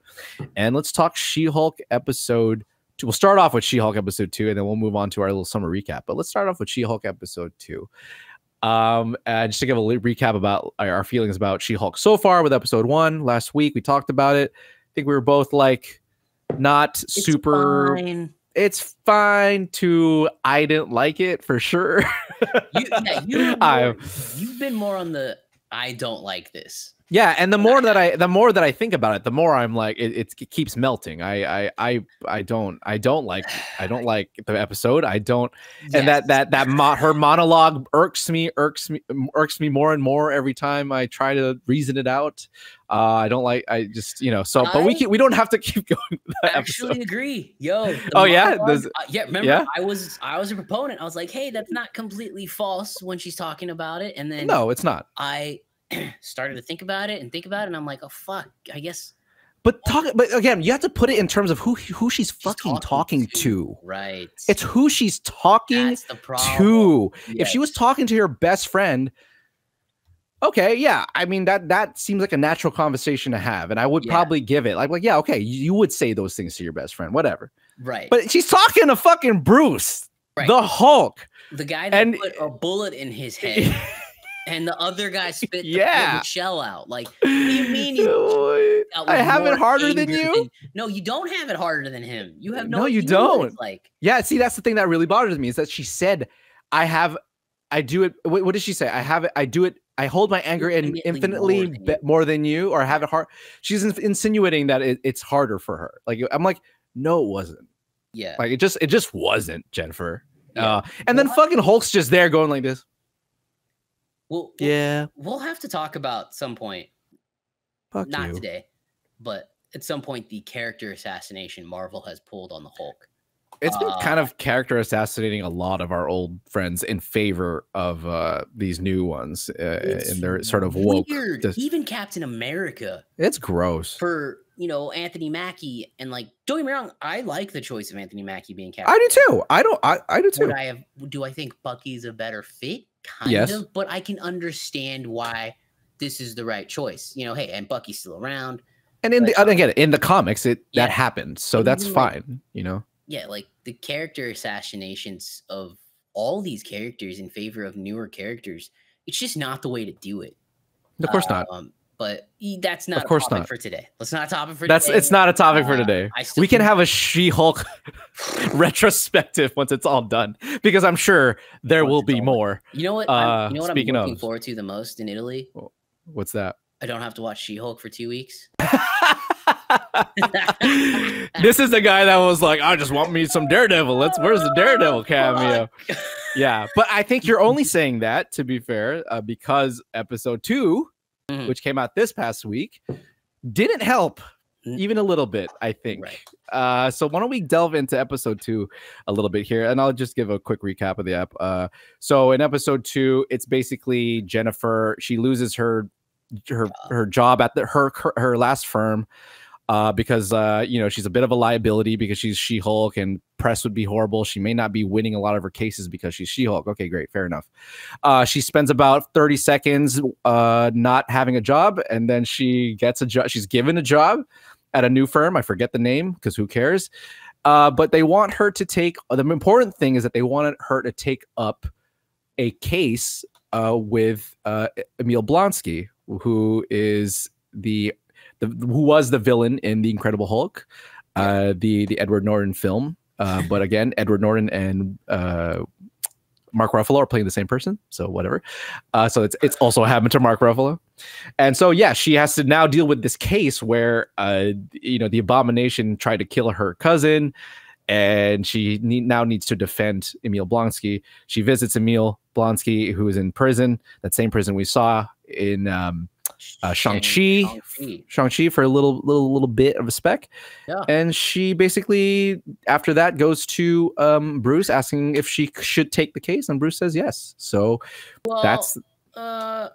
and let's talk She-Hulk episode. Two. We'll start off with She-Hulk episode two, and then we'll move on to our little summer recap. But let's start off with She-Hulk episode two. Um, and just to give a li- recap about our our feelings about She-Hulk so far with episode one. Last week we talked about it. I think we were both like not It's super. fine. It's fine to I didn't like it for sure. You, yeah, you I- you've been more on the I don't like this. Yeah, and the more that I the more that I think about it, the more I'm like it, it keeps melting. I I I I don't I don't like I don't like the episode. I don't and that that that mo- her monologue irks me irks me irks me more and more every time I try to reason it out. Uh, I don't like I just you know so but we I can, we don't have to keep going. I actually episode. agree. Yo. Oh, yeah? Uh, yeah. Remember, yeah? I was I was a proponent. I was like, hey, that's not completely false when she's talking about it. And then No, it's not. I started to think about it and think about it, and I'm like, oh fuck, I guess But talk but again, you have to put it in terms of who who she's fucking talking talking, to. right. It's who she's talking that's the problem. to. If she was talking to her best friend, okay, yeah. I mean that that seems like a natural conversation to have, and I would Yeah. probably give it like like yeah, okay, you, you would say those things to your best friend, whatever. right, But she's talking to fucking Bruce, Right. the Hulk. the guy that and- put a bullet in his head, and the other guy spit the, Yeah. shell out. Like, what do you mean you I have it harder than you. no, you don't have it harder than him. You have no. No, you what don't. Like, Yeah, see, that's the thing that really bothers me is that she said, "I have, I do it." What, what did she say? I have it. I do it. I hold my anger in Infinitely infinitely more than you." more than you, or have it hard. She's in- insinuating that it, it's harder for her. Like I'm like, no, it wasn't. yeah, Like it just, it just wasn't, Jennifer. Yeah. Uh, and then fucking Hulk's just there going like this. We'll, we'll Yeah, we'll have to talk about some point, fuck not you. today, but at some point, the character assassination Marvel has pulled on the Hulk. It's been Uh, kind of character assassinating a lot of our old friends in favor of uh these new ones, uh, It's and they're sort of woke. Weird. dis- Even Captain America It's gross. for you know Anthony Mackie and like don't get me wrong, I like the choice of Anthony Mackie being Captain. I do too. I don't. I, I do too. Would I have? Do I think Bucky's a better fit? Kind Yes. of, but I can understand why this is the right choice. You know, hey, and Bucky's still around. And in the Like- and again in the comics, it Yeah. that happened, so And that's like, fine. You know. Yeah, like the character assassinations of all these characters in favor of newer characters. It's just not the way to do it. Of course not. Um, but that's not of course a topic not. for today. Let's not topic for today. That's today. it's not a topic for Uh, today. We can have a She-Hulk retrospective once it's all done, because I'm sure there Once will be done. more. You know what? uh, I'm, you know what I'm looking of- forward to the most in Italy? What's that? I don't have to watch She-Hulk for two weeks. this is the guy that was like, I just want me some Daredevil. Let's where's the Daredevil cameo? Yeah, but I think you're only saying that to be fair, uh, because episode 2 Mhm. which came out this past week, didn't help Mm. even a little bit. I think. Right. Uh, so why don't we delve into episode two a little bit here, and I'll just give a quick recap of the app. Uh, so in episode two, it's basically Jennifer. She loses her her her job at the her her, her last firm. Uh, because uh, you know she's a bit of a liability because she's She-Hulk and press would be horrible. She may not be winning a lot of her cases because she's She-Hulk. Okay, great, fair enough. Uh, she spends about 30 seconds uh, not having a job, and then she gets a job. She's given a job at a new firm. I forget the name because who cares? Uh, but they want her to take the important thing is that they wanted her to take up a case uh, with uh, Emil Blonsky, who is the the who was the villain in the Incredible Hulk, uh, the the Edward Norton film. Uh, but again, Edward Norton and uh, Mark Ruffalo are playing the same person, so whatever. Uh, so it's it's also happened to Mark Ruffalo, and so yeah, she has to now deal with this case where uh, you know the abomination tried to kill her cousin, and she need, now needs to defend Emil Blonsky. She visits Emil Blonsky, who is in prison, that same prison we saw in um, uh, Shang-Chi. Shang-Chi. Shang-Chi for a little little little bit of a spec. Yeah. And she basically after that goes to um Bruce asking if she should take the case and Bruce says yes. So Well, that's uh,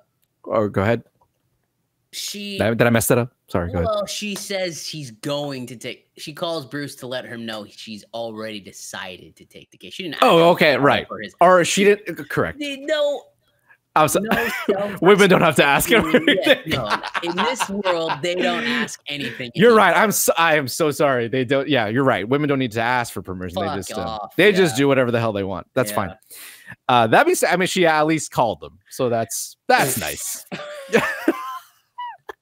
or go ahead. she. Did I, did I mess that up? Sorry, go ahead. Well, she says she's going to take. She calls Bruce to let him know she's already decided to take the case. She didn't. Oh, okay, right. For his, Or she didn't correct. no, Was no. women don't have to ask him. Yeah, no, in this world, they don't ask anything. You're right. I'm so, I am so sorry. They don't. Yeah, you're right. Women don't need to ask for permission. Fuck they just uh, they just do whatever the hell they want. That's Yeah. fine. Uh, that means I mean she at least called them, so that's that's nice.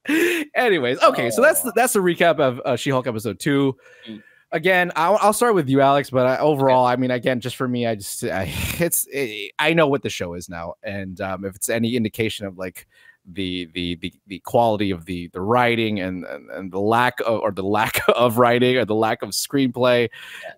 Anyways, okay, so that's the, that's a recap of uh, She-Hulk episode two. Mm. Again, I'll, I'll start with you, Alex. But I, overall, I mean, again, just for me, I just I, it's eh, I know what the show is now, and um, if it's any indication of like the the the, the quality of the the writing and, and and the lack of or the lack of writing or the lack of screenplay,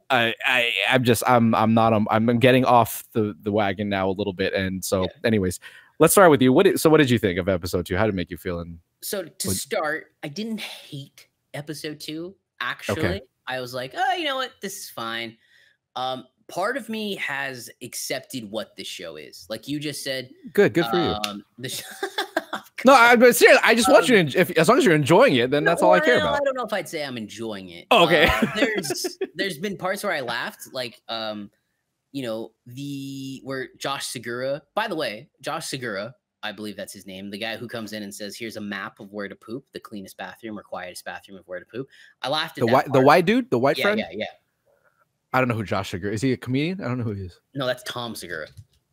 I, I I'm just I'm I'm not I'm, I'm getting off the the wagon now a little bit, and so Yeah. anyways, let's start with you. What did, so what did you think of episode two? How did it make you feel? And So to Would- start, I didn't hate episode two. Actually, I was like, oh, you know what, this is fine. Um, part of me has accepted what this show is. Like you just said, good, good for you. um, the sh- No, I, but seriously, I just want um, you. To, if as long as you're enjoying it, then that's all I care no, about. I don't know if I'd say I'm enjoying it. Oh, okay. Uh, there's there's been parts where I laughed, like um, you know, the where Josh Segarra. By the way, Josh Segarra, I believe that's his name, the guy who comes in and says, "Here's a map of where to poop, the cleanest bathroom or quietest bathroom of where to poop." I laughed at The that white, the white dude, the white Yeah, friend. yeah, yeah. I don't know who Josh Segarra is. He a comedian? I don't know who he is. No, that's Tom Segura.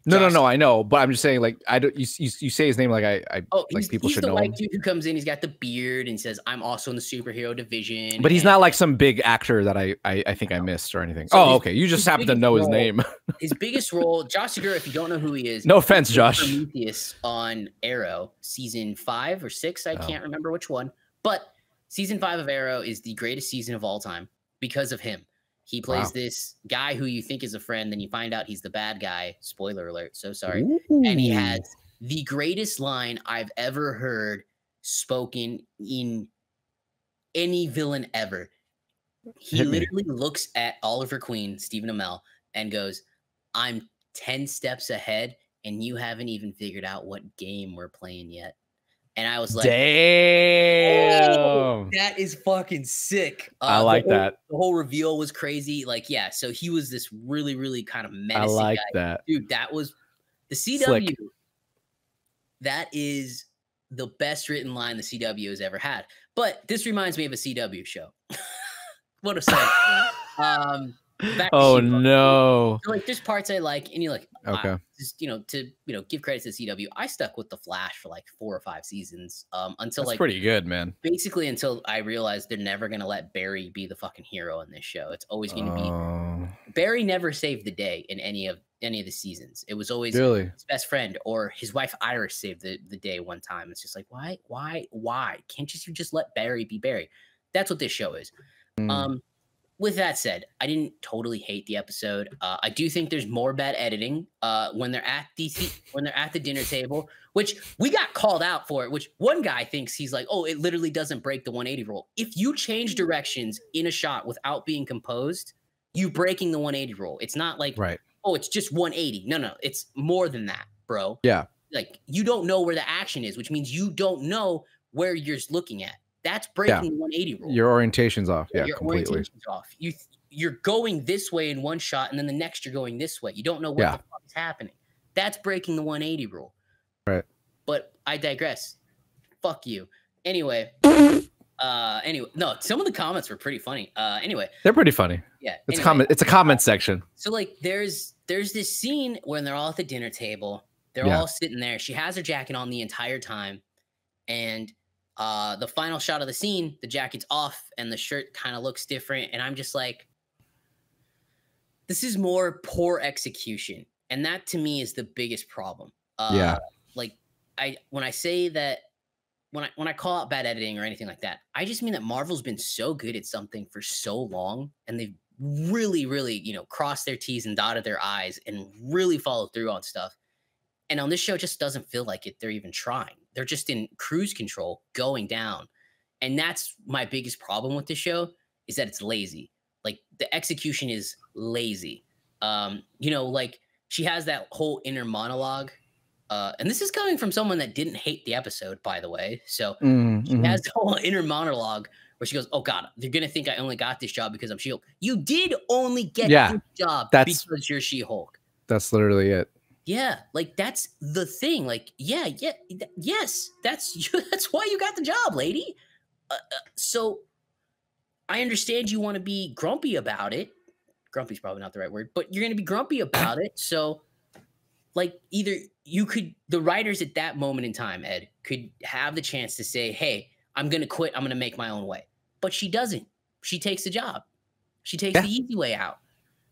No, Josh- no, no. I know, but I'm just saying, like, I don't. You, you, you say his name like I, I Oh, like he's, people he's should the know white dude who comes in. He's got the beard and says, "I'm also in the superhero division." But he's not like some big actor that I, I, I think I missed or anything. So oh, his- okay. You just happen to know his name. his biggest role, Josh Segarra. If you don't know who he is, no offense, Josh. Prometheus on Arrow season five or six. I Oh. can't remember which one, but season five of Arrow is the greatest season of all time because of him. He plays Wow. this guy who you think is a friend, then you find out he's the bad guy. Spoiler alert. So sorry. And he has the greatest line I've ever heard spoken in any villain ever. He literally looks at Oliver Queen, Stephen Amell, and goes, I'm 10 steps ahead, and you haven't even figured out what game we're playing yet. And I was like, Damn. that is fucking sick. I the like whole- that. The whole reveal was crazy. Like, yeah, so he was this really, really kind of I like guy. that. Dude, that was the CW. Slick. That is the best written line the CW has ever had. But this reminds me of a CW show. what a sight. um, Oh no. So, like, there's parts I like, and you're like, I- Okay. just you know, to you know, give credit to CW. I stuck with the Flash for like four or five seasons, um, until That's like pretty good, man. basically until I realized they're never gonna let Barry be the fucking hero in this show. It's always gonna be Oh, Barry never saved the day in any of any of the seasons. It was always really? his best friend or his wife Iris saved the, the day one time. It's just like why, why, why? Can't just you just let Barry be Barry? That's what this show is. Mm. Um, with that said, I didn't totally hate the episode. Uh, I do think there's more bad editing uh, when they're at the when they're at the dinner table, which we got called out for it. Which one guy thinks he's like, oh, it literally doesn't break the 180 rule. If you change directions in a shot without being composed, you breaking the 180 rule. It's not like right. oh, it's just 180. No, no, it's more than that, bro. Yeah. Like you don't know where the action is, which means you don't know where you're looking at. That's breaking the 180 rule. Your orientation's off. Yeah, your completely. orientation's off. You you're going this way in one shot, and then the next you're going this way. You don't know what Yeah. the fuck is happening. That's breaking the 180 rule. Right. But I digress. Fuck you. Anyway. uh anyway, no, some of the comments were pretty funny. Uh anyway, They're pretty funny. yeah. It's anyway. comment. It's a comment section. So like there's there's this scene when they're all at the dinner table. They're Yeah. all sitting there. She has her jacket on the entire time. And Uh, the final shot of the scene, the jacket's off and the shirt kind of looks different. And I'm just like, this is more poor execution. And that to me is the biggest problem. Uh, Yeah. Like I, when I say that, when I, when I call out bad editing or anything like that, I just mean that Marvel's been so good at something for so long and they've really, really, you know, crossed their T's and dotted their I's and really followed through on stuff. And on this show, it just doesn't feel like it. They're even trying. They're just in cruise control, going down. And that's my biggest problem with this show is that it's lazy. Like the execution is lazy. Um, you know, like she has that whole inner monologue. Uh, and this is coming from someone that didn't hate the episode, by the way. So Mhm, she mhm. has the whole inner monologue where she goes, "Oh God, they're gonna think I only got this job because I'm She-Hulk. You did only get Yeah, this job that's- because you're She-Hulk. That's literally it. Yeah, like that's the thing. Like, yeah, yeah, th- yes, that's you. That's why you got the job, lady. Uh, uh, so, I understand you want to be grumpy about it. Grumpy's probably not the right word, but you're going to be grumpy about it. So, like, either you could, the writers at that moment in time, Ed, could have the chance to say, "Hey, I'm going to quit. I'm going to make my own way," but she doesn't. She takes the job. She takes Yeah. the easy way out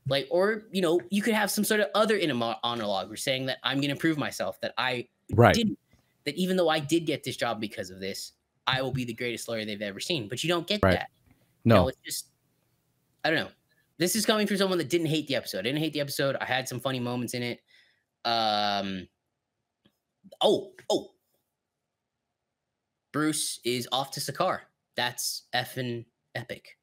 like or you know you could have some sort of other inner mo- monologue or saying that i'm going to prove myself that i Right. didn't that even though i did get this job because of this i will be the greatest lawyer they've ever seen. But you don't get Right. that. No. it's just i don't know. This is coming from someone that didn't hate the episode. I didn't hate the episode. I had some funny moments in it. Um oh oh. Bruce is off to Sakaar that's effing epic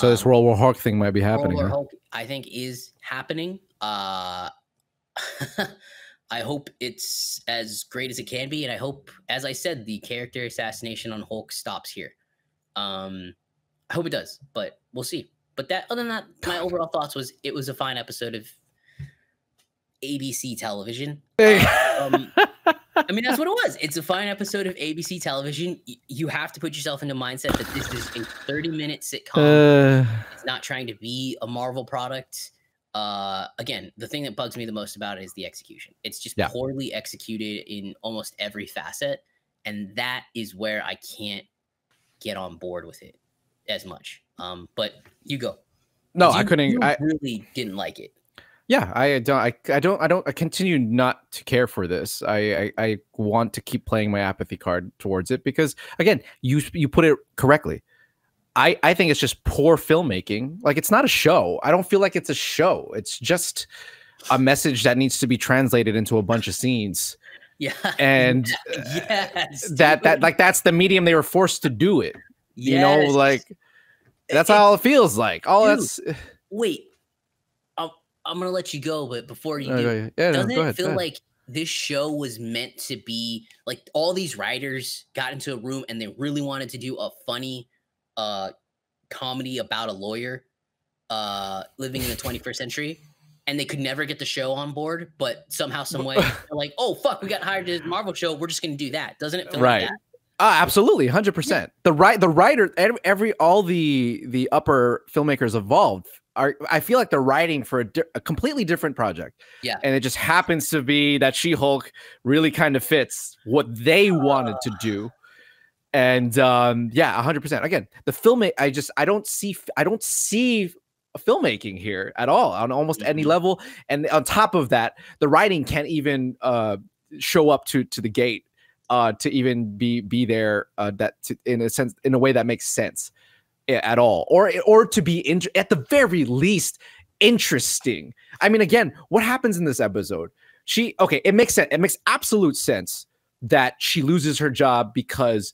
So this Um, World War Hulk thing might be happening. World War huh? Hulk, I think, is happening. Uh, I hope it's as great as it can be, and I hope, as I said, the character assassination on Hulk stops here. Um, I hope it does, but we'll see. But that, other than that, my overall thoughts was it was a fine episode of ABC television. Um, I mean, that's what it was. It's a fine episode of ABC television. You have to put yourself in the mindset that this is a 30 minute sitcom. Uh, It's not trying to be a Marvel product. Uh, again, the thing that bugs me the most about it is the execution. It's just Yeah. poorly executed in almost every facet, and that is where I can't get on board with it as much. Um, but you go. no, 'Cause I couldn't. you I, really didn't like it. Yeah, I don't. I, I don't. I don't. I continue not to care for this. I, I I want to keep playing my apathy card towards it because again, you you put it correctly. I I think it's just poor filmmaking. Like it's not a show. I don't feel like it's a show. It's just a message that needs to be translated into a bunch of scenes. Yeah. And yes. Uh, that that like that's the medium they were forced to do it. You know, like that's It- all it feels like. All Dude, that's wait. I'm, I'm gonna let you go, but before you Uh, do, go yeah, doesn't go it ahead, go feel like this show was meant to be like all these writers got into a room and they really wanted to do a funny uh comedy about a lawyer uh living in the 21st century and they could never get the show on board but somehow some way like oh fuck we got hired to this marvel show we're just gonna do that doesn't it feel Right. like that Ah, absolutely, hundred percent. The right, the writer, every, every all the the upper filmmakers involved are. I feel like they're writing for a, di- a completely different project. Yeah. and it just happens to be that She Hulk really kind of fits what they wanted to do. And um, yeah, hundred percent. Again, the film. I just I don't see I don't see filmmaking here at all on almost any Mhm. level. And on top of that, the writing can't even uh, show up to to the gate uh to even be be there uh that to, in a sense in a way that makes sense at all or or to be in, at the very least interesting. I mean again what happens in this episode? She okay it makes sense it makes absolute sense that she loses her job because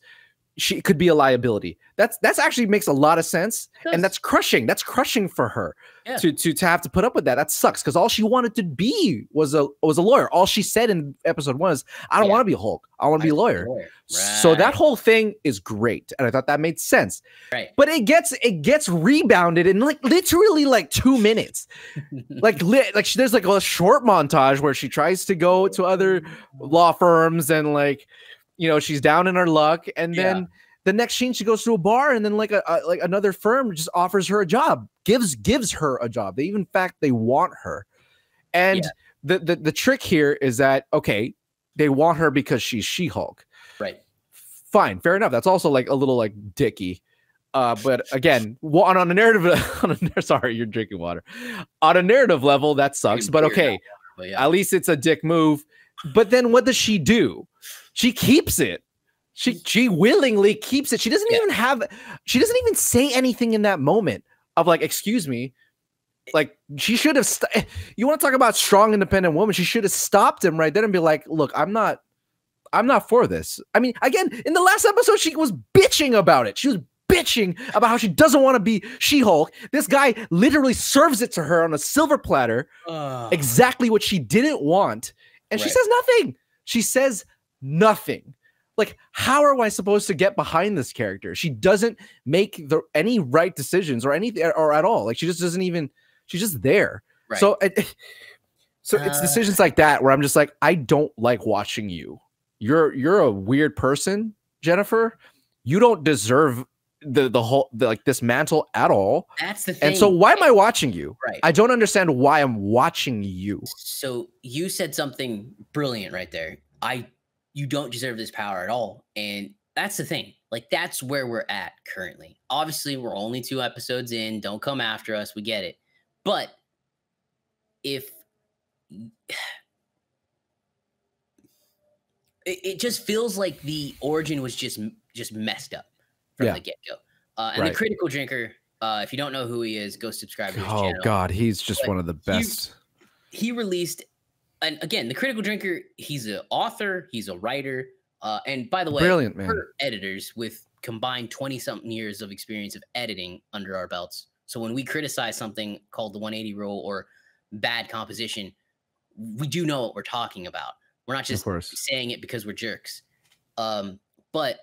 she could be a liability. That's that's actually makes a lot of sense and that's crushing that's crushing for her Yeah. to to to have to put up with that. That sucks because all she wanted to be was a was a lawyer. All she said in episode one is i don't Yeah. want to be a hulk. I want to be a lawyer. Lawyer. so that whole thing is great and i thought that made sense. Right. But it gets it gets rebounded in like literally like two minutes. Like li- like she, there's like a short montage where she tries to go to other mm. law firms and like you know she's down in her luck and Yeah. then the next scene she goes to a bar and then like a, a like another firm just offers her a job gives gives her a job they even in fact they want her and Yeah. the, the the trick here is that okay they want her because she's she-hulk right fine, fair enough. That's also like a little like dicky. Uh, but again, on, on a narrative, on a, sorry, you're drinking water. On a narrative level, that sucks. But okay, But yeah, at least it's a dick move. But then what does she do? She keeps it. She she willingly keeps it. She doesn't Yeah. even have she doesn't even say anything in that moment of like, excuse me. Like she should have you want to talk about strong independent woman, she should have stopped him right then and be like, look, I'm not I'm not for this. I mean, again, in the last episode, she was bitching about it. She was bitching about how she doesn't want to be She-Hulk. This guy literally serves it to her on a silver platter Ugh. exactly what she didn't want and she says nothing she says nothing like how are i supposed to get behind this character she doesn't make the any right decisions or anything or at all like she just doesn't even she's just there Right. so it, so it's Uh. decisions like that where i'm just like i don't like watching you you're you're a weird person jennifer you don't deserve the the whole the, like this mantle at all that's the thing. and so why am i watching you right. I don't understand why I'm watching you. so you said something brilliant right there. I you don't deserve this power at all. And that's the thing. Like that's where we're at currently. Obviously, we're only two episodes in. Don't come after us. We get it. But if it, just feels like the origin was just just messed up from Yeah. the get-go. Uh, and Right. the critical drinker, uh, if you don't know who he is, go subscribe to his Oh channel God, he's just But one of the best. he released and again the critical drinker he's an author he's a writer uh, and by the way Brilliant man. editors with combined 20 something years of experience of editing under our belts. So when we criticize something called the 180 rule or bad composition we do know what we're talking about. We're not just saying it because we're jerks. Um, but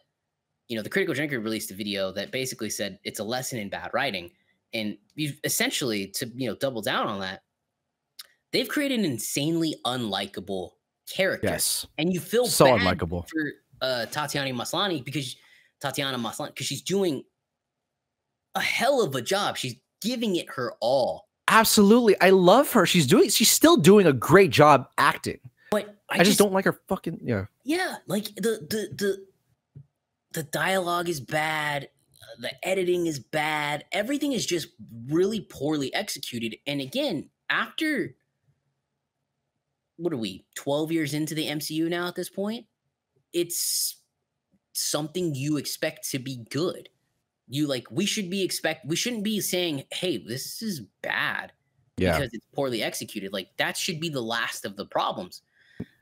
you know the critical drinker released a video that basically said it's a lesson in bad writing. And you've essentially to you know double down on that they've created an insanely unlikable character Yes. and you feel So bad unlikable. for uh, Tatiana Maslany because Tatiana Maslany because she's doing a hell of a job. She's giving it her all. Absolutely. I love her. She's doing she's still doing a great job acting. But I, I, just, don't like her fucking yeah. Yeah, like the the the the dialogue is bad. uh, The editing is bad. Everything is just really poorly executed. And again, after what are we 12 years into the MCU now at this point? It's something you expect to be good. You like we should be expect we shouldn't be saying, "Hey, this is bad." Yeah, because it's poorly executed. Like that should be the last of the problems.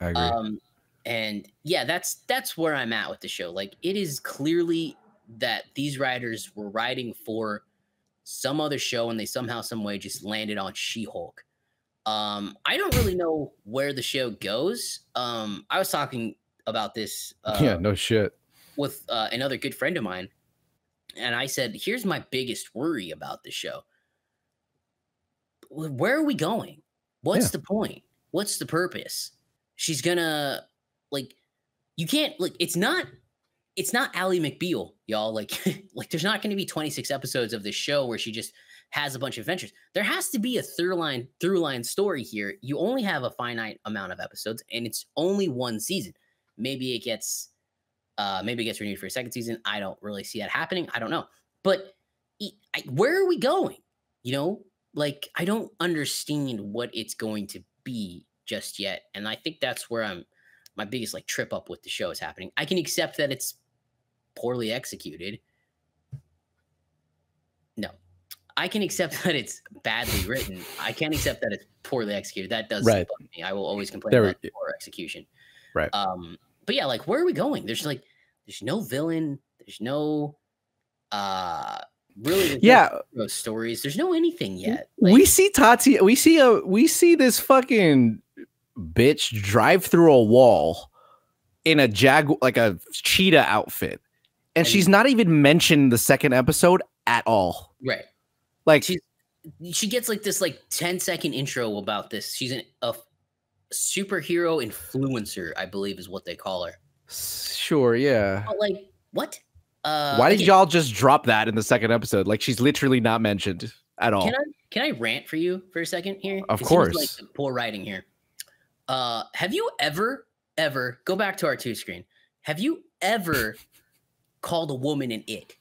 I agree. Um, and yeah, that's that's where I'm at with the show. Like it is clearly that these writers were writing for some other show and they somehow, some way just landed on She-Hulk. Um, I don't really know where the show goes. Um, I was talking about this uh, yeah, no shit. with uh, another good friend of mine, and I said, "Here's my biggest worry about the show. Where are we going? What's Yeah. the point? What's the purpose? She's gonna like, you can't like. It's not. It's not Ally McBeal, y'all. Like, like there's not going to be 26 episodes of this show where she just has a bunch of adventures. There has to be a through line, through line story here. You only have a finite amount of episodes, and it's only one season. Maybe it gets uh, maybe it gets renewed for a second season. I don't really see that happening. I don't know. But I- where are we going? You know, like I don't understand what it's going to be just yet. And I think that's where I'm my biggest like trip up with the show is happening. I can accept that it's poorly executed. No. I can accept that it's badly written. I can't accept that it's poorly executed. That does Right. bug me. I will always complain There about poor execution. Right. Um, but yeah, like where are we going? There's like there's no villain, there's no uh really no Yeah, hero stories. There's no anything yet. we see Tati. We see a. We see this fucking bitch drive through a wall in a jag like a cheetah outfit, and And- she's not even mentioned in the second episode at all. right. Like She's she gets like this like 10 second intro about this. She's an, a superhero influencer, I believe is what they call her. sure, yeah. But like, what? Uh Why did y'all just drop that in the second episode? Like she's literally not mentioned at all. Can I can I rant for you for a second here? Of course. Like poor writing here. Uh, have you ever ever go back to our two screen? Have you ever called a woman an it.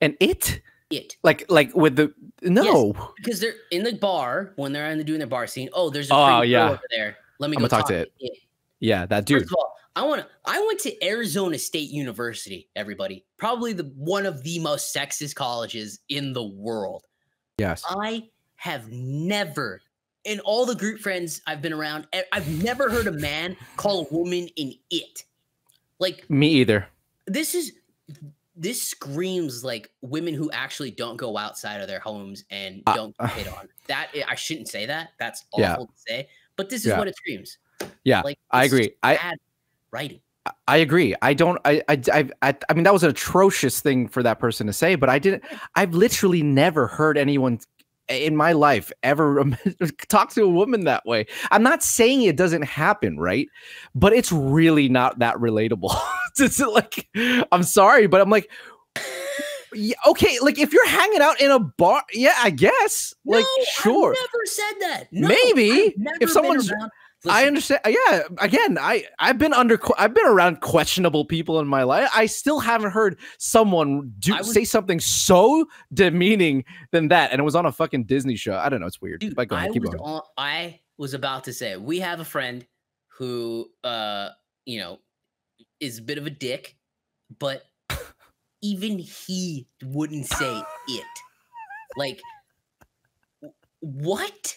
And it It. like like with the no. Because they're in the bar when they're in the, doing their bar scene. Oh, there's a Oh, yeah. over there. Let me go talk talk to to it. Yeah, that dude. First of all, I want to. I went to Arizona State University. Everybody, probably the one of the most sexist colleges in the world. Yes. I have never, in all the group friends I've been around, I've never heard a man call a woman an it. Like Me either. this is this screams like women who actually don't go outside of their homes and Uh, don't uh. hit on. That I shouldn't say that. That's Yeah. awful to say. But this is Yeah. what it screams. Yeah, Like I agree. I writing. I agree. I don't. I, I. I. I. I mean, that was an atrocious thing for that person to say. But I didn't. I've literally never heard anyone in my life ever talk to a woman that way. I'm not saying it doesn't happen, right? But it's really not that relatable. it's like, I'm sorry, but I'm like, yeah, okay. Like if you're hanging out in a bar, yeah, I guess. Like, No, sure. I've never said that. No, Maybe, if someone's- around- I understand. Yeah, again, I I've been under I've been around questionable people in my life. I still haven't heard someone do say something so demeaning than that, and it was on a fucking Disney show. I don't know. It's weird. Dude, but go ahead, I keep was going. on, I was about to say we have a friend who uh you know is a bit of a dick, but even he wouldn't say it. Like what?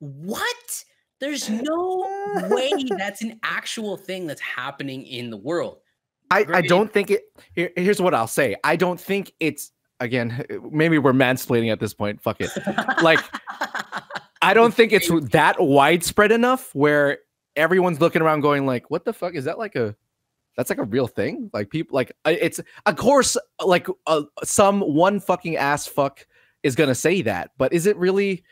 What? There's no way that's an actual thing that's happening in the world. I, I don't think it. Here, here's what I'll say. I don't think it's again. Maybe we're mansplaining at this point. Fuck it. Like I don't think it's that widespread enough where everyone's looking around going like, "What the fuck is that? Like a that's like a real thing? Like people like it's of course like uh, some one fucking ass fuck is gonna say that, but is it really?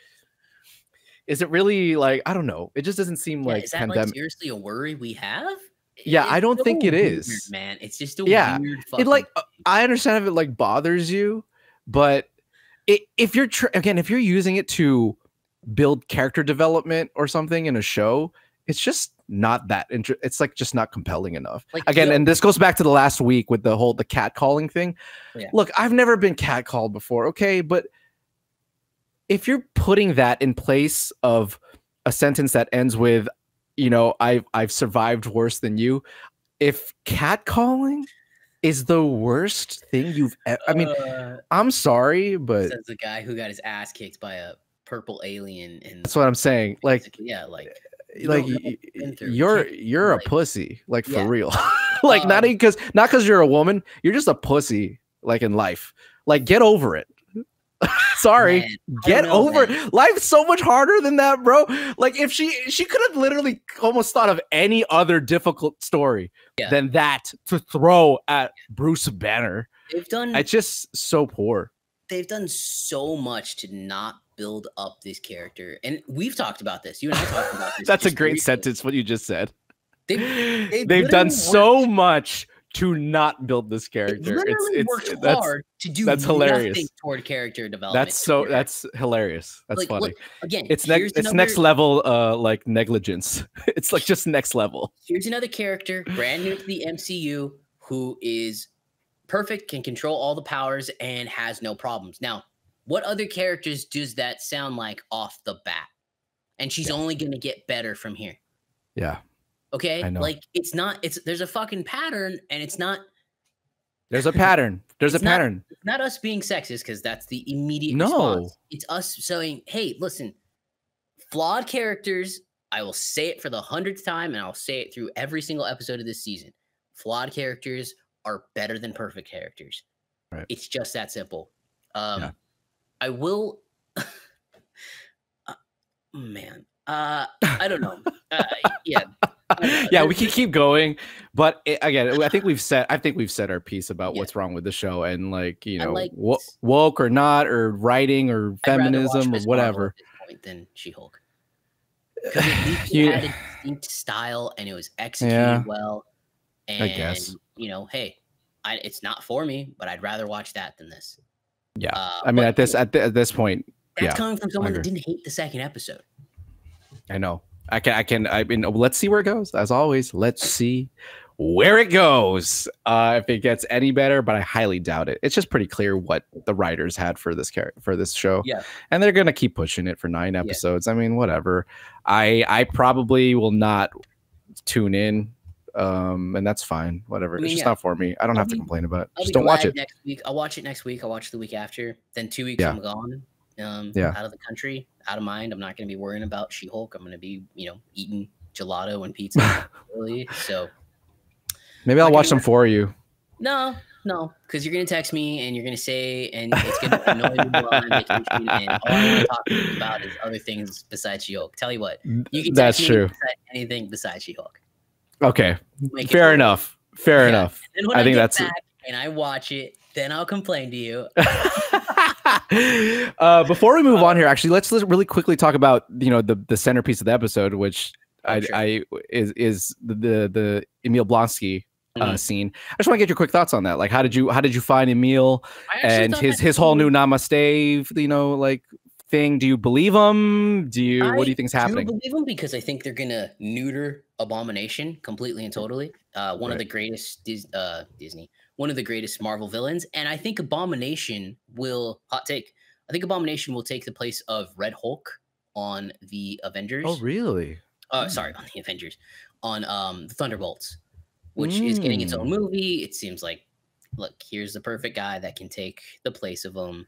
Is it really like I don't know? It just doesn't seem Yeah, like is that like seriously a worry we have? Yeah, I don't think so it weird, is. man. It's just a Yeah, weird it like uh, thing. I understand if it like bothers you, but it, if you're again if you're using it to build character development or something in a show, it's just not that inter- it's like just not compelling enough. Like, again, and this goes back to the last week with the whole the cat calling thing. Yeah. Look, I've never been cat called before, okay, but if you're putting that in place of a sentence that ends with, you know, I've I've survived worse than you, if cat calling is the worst thing you've ever, I mean, Uh, I'm sorry, but says the guy who got his ass kicked by a purple alien and that's what I'm saying. Like yeah, like you like don't know y- what you've been through. You you're you're a pussy, like for Yeah. real. like not Um, even because not because you're a woman, you're just a pussy, like in life. Like get over it. Sorry. Man, Get know, over man. it. Life's so much harder than that, bro. Like if she she could have literally almost thought of any other difficult story Yeah. than that to throw at Bruce Banner. They've done It's just so poor. they've done so much to not build up this character, and we've talked about this. You and I talked about this. That's a great recently. sentence. What you just said. They've, They've, they've done so much to not build this character. literally It's worked that's hard to do that's hilarious. toward character development. that's so that's hilarious. That's Like, funny. look, again. it's next it's next level uh like negligence. it's like just next level. here's another character brand new to the MCU who is perfect, can control all the powers, and has no problems. Now, what other characters does that sound like off the bat? And she's Yeah. only going to get better from here. Yeah. Okay, like it's not. It's there's a fucking pattern, and it's not. There's a pattern. There's a It's not- pattern. It's not us being sexist because that's the immediate No. response. It's us saying, "Hey, listen, flawed characters. I will say it for the hundredth time, and I'll say it through every single episode of this season. Flawed characters are better than perfect characters. Right. It's just that simple. Um, Yeah. I will. Uh, man, uh, I don't know. Uh, yeah, I don't know. yeah, we can keep going, but it, again, I think we've said I think we've said our piece about Yeah. what's wrong with the show and like you know like- wo- woke or not or writing or I'd rather watch feminism or whatever. point than She-Hulk. 'Cause at least it You- had a distinct style and it was executed Yeah. well. And I guess. you know, hey, I, it's not for me, but I'd rather watch that than this. Yeah. Uh, I mean, at this at, th- at this point, that's yeah, coming from someone that didn't hate the second episode. I know. I can I can I mean let's see where it goes. As always, let's see where it goes. Uh, if it gets any better, but I highly doubt it. It's just pretty clear what the writers had for this character for this show. Yeah. and they're gonna keep pushing it for nine episodes. I mean, whatever. I I probably will not tune in. Um, and that's fine. Whatever. I mean, it's just yeah. not for me. I don't I'll have to complain about it. I'll Just don't watch it. next week. I'll watch it next week. I'll watch the week after. Then two weeks Yeah. I'm gone. Um, Yeah. out of the country, out of mind. I'm not going to be worrying about She-Hulk. I'm going to be, you know, eating gelato and pizza. really. So Maybe I'll watch them for you. no, no, because you're going to text me and you're going to say, and it's going to annoy me while I'm vacation. And all I want to talk about is other things besides She-Hulk. Tell you what, you can That's me true. anything besides She-Hulk. Okay, fair enough. Fair Yeah. enough. I I, think that's- back and I watch it, then I'll complain to you. uh, before we move on here, actually, let's, let's really quickly talk about you know the the centerpiece of the episode, which Oh, I, sure. I is is the the, the Emil Blonsky uh, Mhm. scene. I just want to get your quick thoughts on that. Like, how did you how did you find Emil and his his whole new Namaste, you know, like thing? Do you believe him? Do you what do you think's happening? believe them because I think they're gonna neuter Abomination completely and totally. Uh, one Right. of the greatest Dis- uh, Disney, one of the greatest Marvel villains, and I think Abomination will hot take. I think Abomination will take the place of Red Hulk on the Avengers. Oh, really? uh, sorry, on the Avengers, on um the Thunderbolts, which is getting its own Mm. movie. It seems like, look, here's the perfect guy that can take the place of him.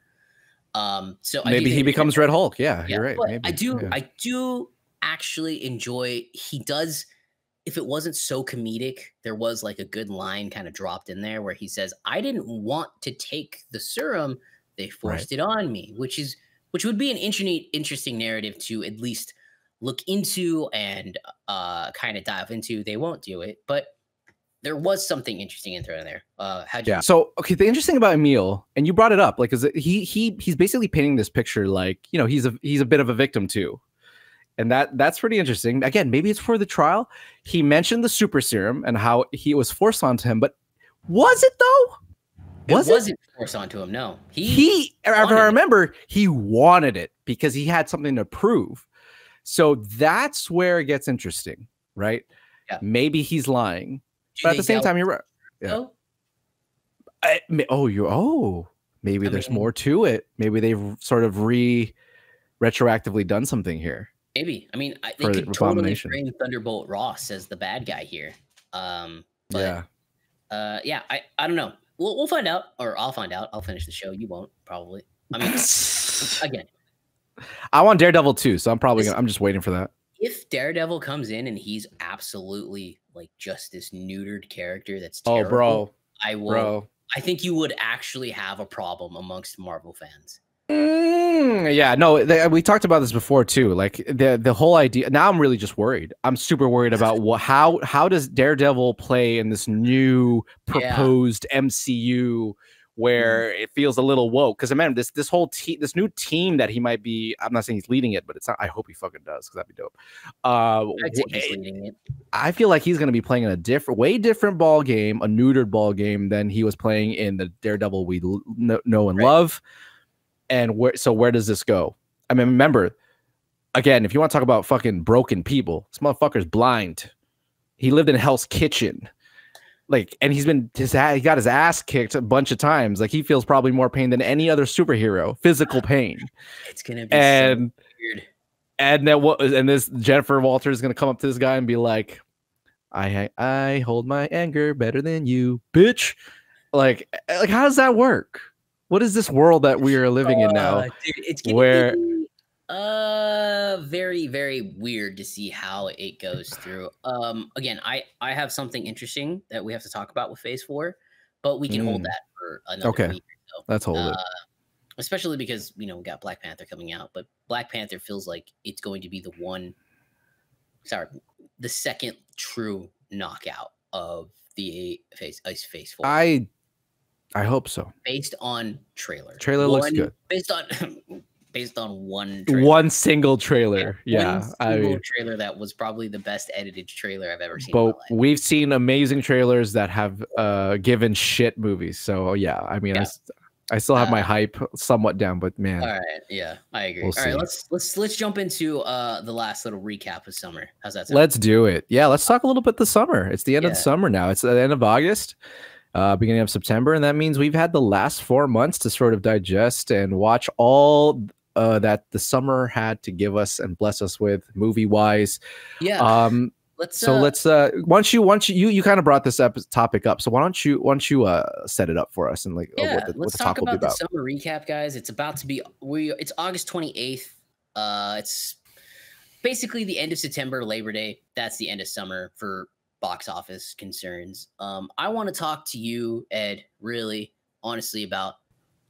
Um, so I Maybe he becomes Red Hulk. Yeah, yeah, you're right. maybe. I do, yeah. I do actually enjoy. He does. If it wasn't so comedic, there was like a good line kind of dropped in there where he says, "I didn't want to take the serum; they forced it on me," which is which would be an interesting, interesting narrative to at least look into and uh, kind of dive into. They won't do it, but there was something interesting in there. There, uh, how'd you? Yeah. So okay, the interesting about Emil, and you brought it up, like, is he he he's basically painting this picture like you know he's a he's a bit of a victim too, and that that's pretty interesting. Again, maybe it's for the trial. He mentioned the super serum and how he was forced onto him, but was it though? Was it it? wasn't forced onto him. No, he, He, if wanted I it. remember, he wanted it because he had something to prove. So that's where it gets interesting, right? Yeah. Maybe he's lying, but at the same time, you're right. yeah. oh, I, oh, you oh, maybe I there's mean- more to it. Maybe they've sort of re retroactively done something here. Maybe. I mean, I, they could totally frame Thunderbolt Ross as the bad guy here. Um, but yeah. uh, yeah, I, I don't know. We'll, we'll find out, or I'll find out. I'll finish the show. You won't probably. I mean, again, I want Daredevil too, so I'm probably gonna, I'm just waiting for that. if Daredevil comes in and he's absolutely like just this neutered character that's Oh, bro, I will. bro. I think you would actually have a problem amongst Marvel fans. Mm, yeah, no, they, we talked about this before too. Like the the whole idea. Now I'm really just worried. I'm super worried about what how how does Daredevil play in this new Yeah. proposed MCU where it feels a little woke? Because I mean this this whole team, this new team that he might be. I'm not saying he's leading it, but it's not. I hope he fucking does because that'd be dope. Uh, I think he's w- leading it. I feel like he's going to be playing in a different, way different ball game, a neutered ball game than he was playing in the Daredevil we know and Right. love. And where, so where does this go? I mean, remember, again, if you want to talk about fucking broken people, this motherfucker's blind. He lived in Hell's Kitchen, like, and he's been his he got his ass kicked a bunch of times. Like, he feels probably more pain than any other superhero, physical ah, pain. It's gonna be And so weird. and then what and this Jennifer Walters is gonna come up to this guy and be like, I I hold my anger better than you, bitch. Like eh, like how does that work? What is this world that we are living in now? Uh, dude, it's gonna where- uh very very weird to see how it goes through. Um, again, I I have something interesting that we have to talk about with Phase Four, but we can hold Mm. that for another Okay. week. Or so. Let's hold it. Uh, especially because you know we got Black Panther coming out, but Black Panther feels like it's going to be the one. Sorry, the second true knockout of the Phase Ice Phase Four I I hope so. based on trailer. Trailer looks good. Based on based on one trailer. One single trailer. Yeah. one I single mean, trailer that was probably the best edited trailer I've ever seen. my but we've seen amazing trailers that have uh given shit movies. So yeah, I mean, I Yeah. s- I still have my Uh, hype somewhat down, but man, All right, yeah, I agree. We'll All right, see. let's let's let's jump into uh the last little recap of summer. How's that sound? let's do it. Yeah, let's talk a little bit the summer. It's the end of the summer now. It's the end of August, uh, beginning of September, and that means we've had the last four months to sort of digest and watch all uh, that the summer had to give us and bless us with, movie wise. yeah, Um, let's so uh, let's uh once you once you you, you kind of brought this up topic up so why don't you why don't you uh set it up for us and like uh, yeah, what the, let's the talk be about the summer recap, guys. It's about to be we. It's August twenty eighth. Uh, it's basically the end of September, Labor Day. That's the end of summer for box office concerns. Um, I want to talk to you, Ed, really honestly about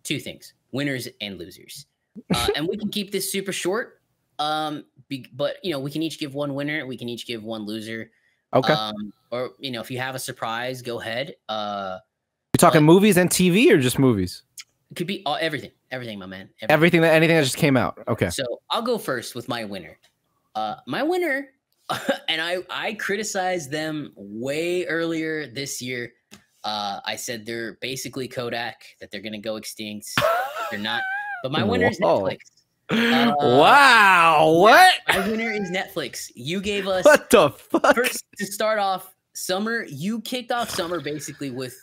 two things: winners and losers. Uh, and we can keep this super short. Um, be, but you know, we can each give one winner. We can each give one loser. okay Um, or you know, if you have a surprise, go ahead. Uh, you talking but- movies and tv or just movies it could be all, everything, everything, my man. everything. everything that anything that just came out okay So I'll go first with my winner. Uh, my winner, and I I criticized them way earlier this year. Uh, I said they're basically Kodak, that they're gonna go extinct. They're not. But my winner is Netflix. Uh, wow what My winner is Netflix. You gave us what the fuck first to start off summer. You kicked off summer basically with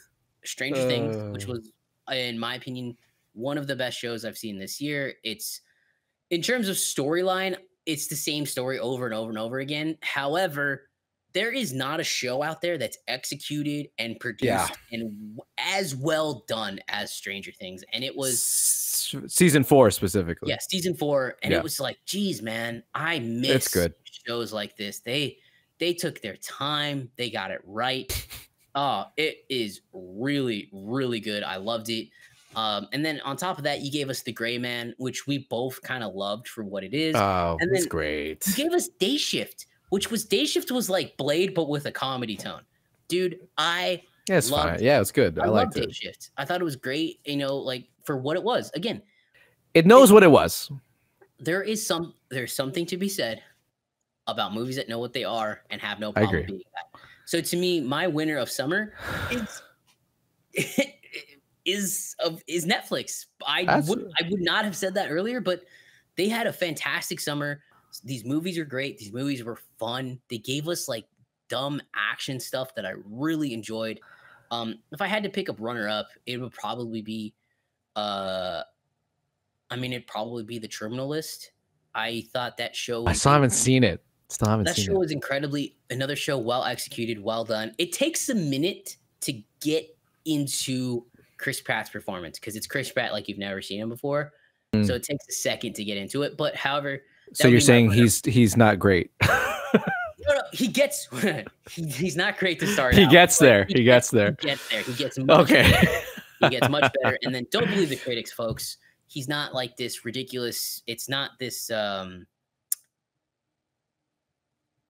Stranger Things, which Uh. was, in my opinion, one of the best shows I've seen this year. It's in terms of storyline, it's the same story over and over and over again. However, there is not a show out there that's executed and produced Yeah. and as well done as Stranger Things. And it was season four specifically yeah, season four, and Yeah. it was like, geez, man, I miss good. shows like this. They they took their time, they got it right. Oh, it is really, really good. I loved it. Um, and then on top of that, you gave us the Gray Man, which we both kind of loved for what it is. oh And that's great you gave us Day Shift, which was Day Shift was like Blade, but with a comedy tone. Dude, I yeah it's fine loved- yeah it's good I, i, liked Day Shift. I thought it was great, you know, like for what it was. Again, it knows what it was there is some there's something to be said about movies that know what they are and have no problem being that. So to me, my winner of summer is is of is Netflix. I would I would not have said that earlier, but they had a fantastic summer. These movies are great. These movies were fun. They gave us like dumb action stuff that I really enjoyed. Um, if I had to pick up runner up, it would probably be uh I mean it'd probably be the terminal list. I thought that show i still haven't seen it still haven't that show it was incredibly another show well executed, well done. It takes a minute to get into Chris Pratt's performance because it's Chris Pratt like you've never seen him before. Mm. So it takes a second to get into it. But however, so you're would be my saying he's he's not great no, no, he gets he, he's not great to start. he out, gets there he gets there He gets there. He gets much okay better. He gets much better. And then don't believe the critics, folks. He's not like this ridiculous. It's not this. um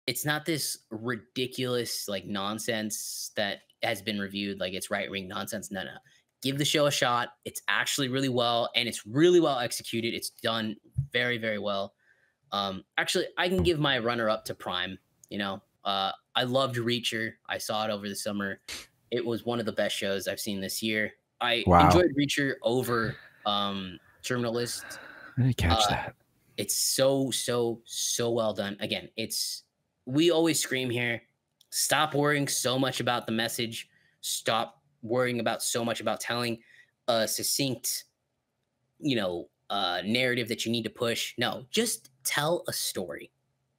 It's not this ridiculous like nonsense that has been reviewed like it's right wing nonsense. No, no. Give the show a shot. It's actually really well, and it's really well executed. It's done very, very well. Um, actually, I can give my runner up to Prime. You know, uh, I loved Reacher. I saw it over the summer. It was one of the best shows I've seen this year. I Wow. enjoyed Reacher over um, Terminal List. I didn't catch Uh, that It's so, so, so well done. Again, it's we always scream here. Stop worrying so much about the message. Stop worrying about so much about telling a succinct, you know, uh, narrative that you need to push. No, just tell a story,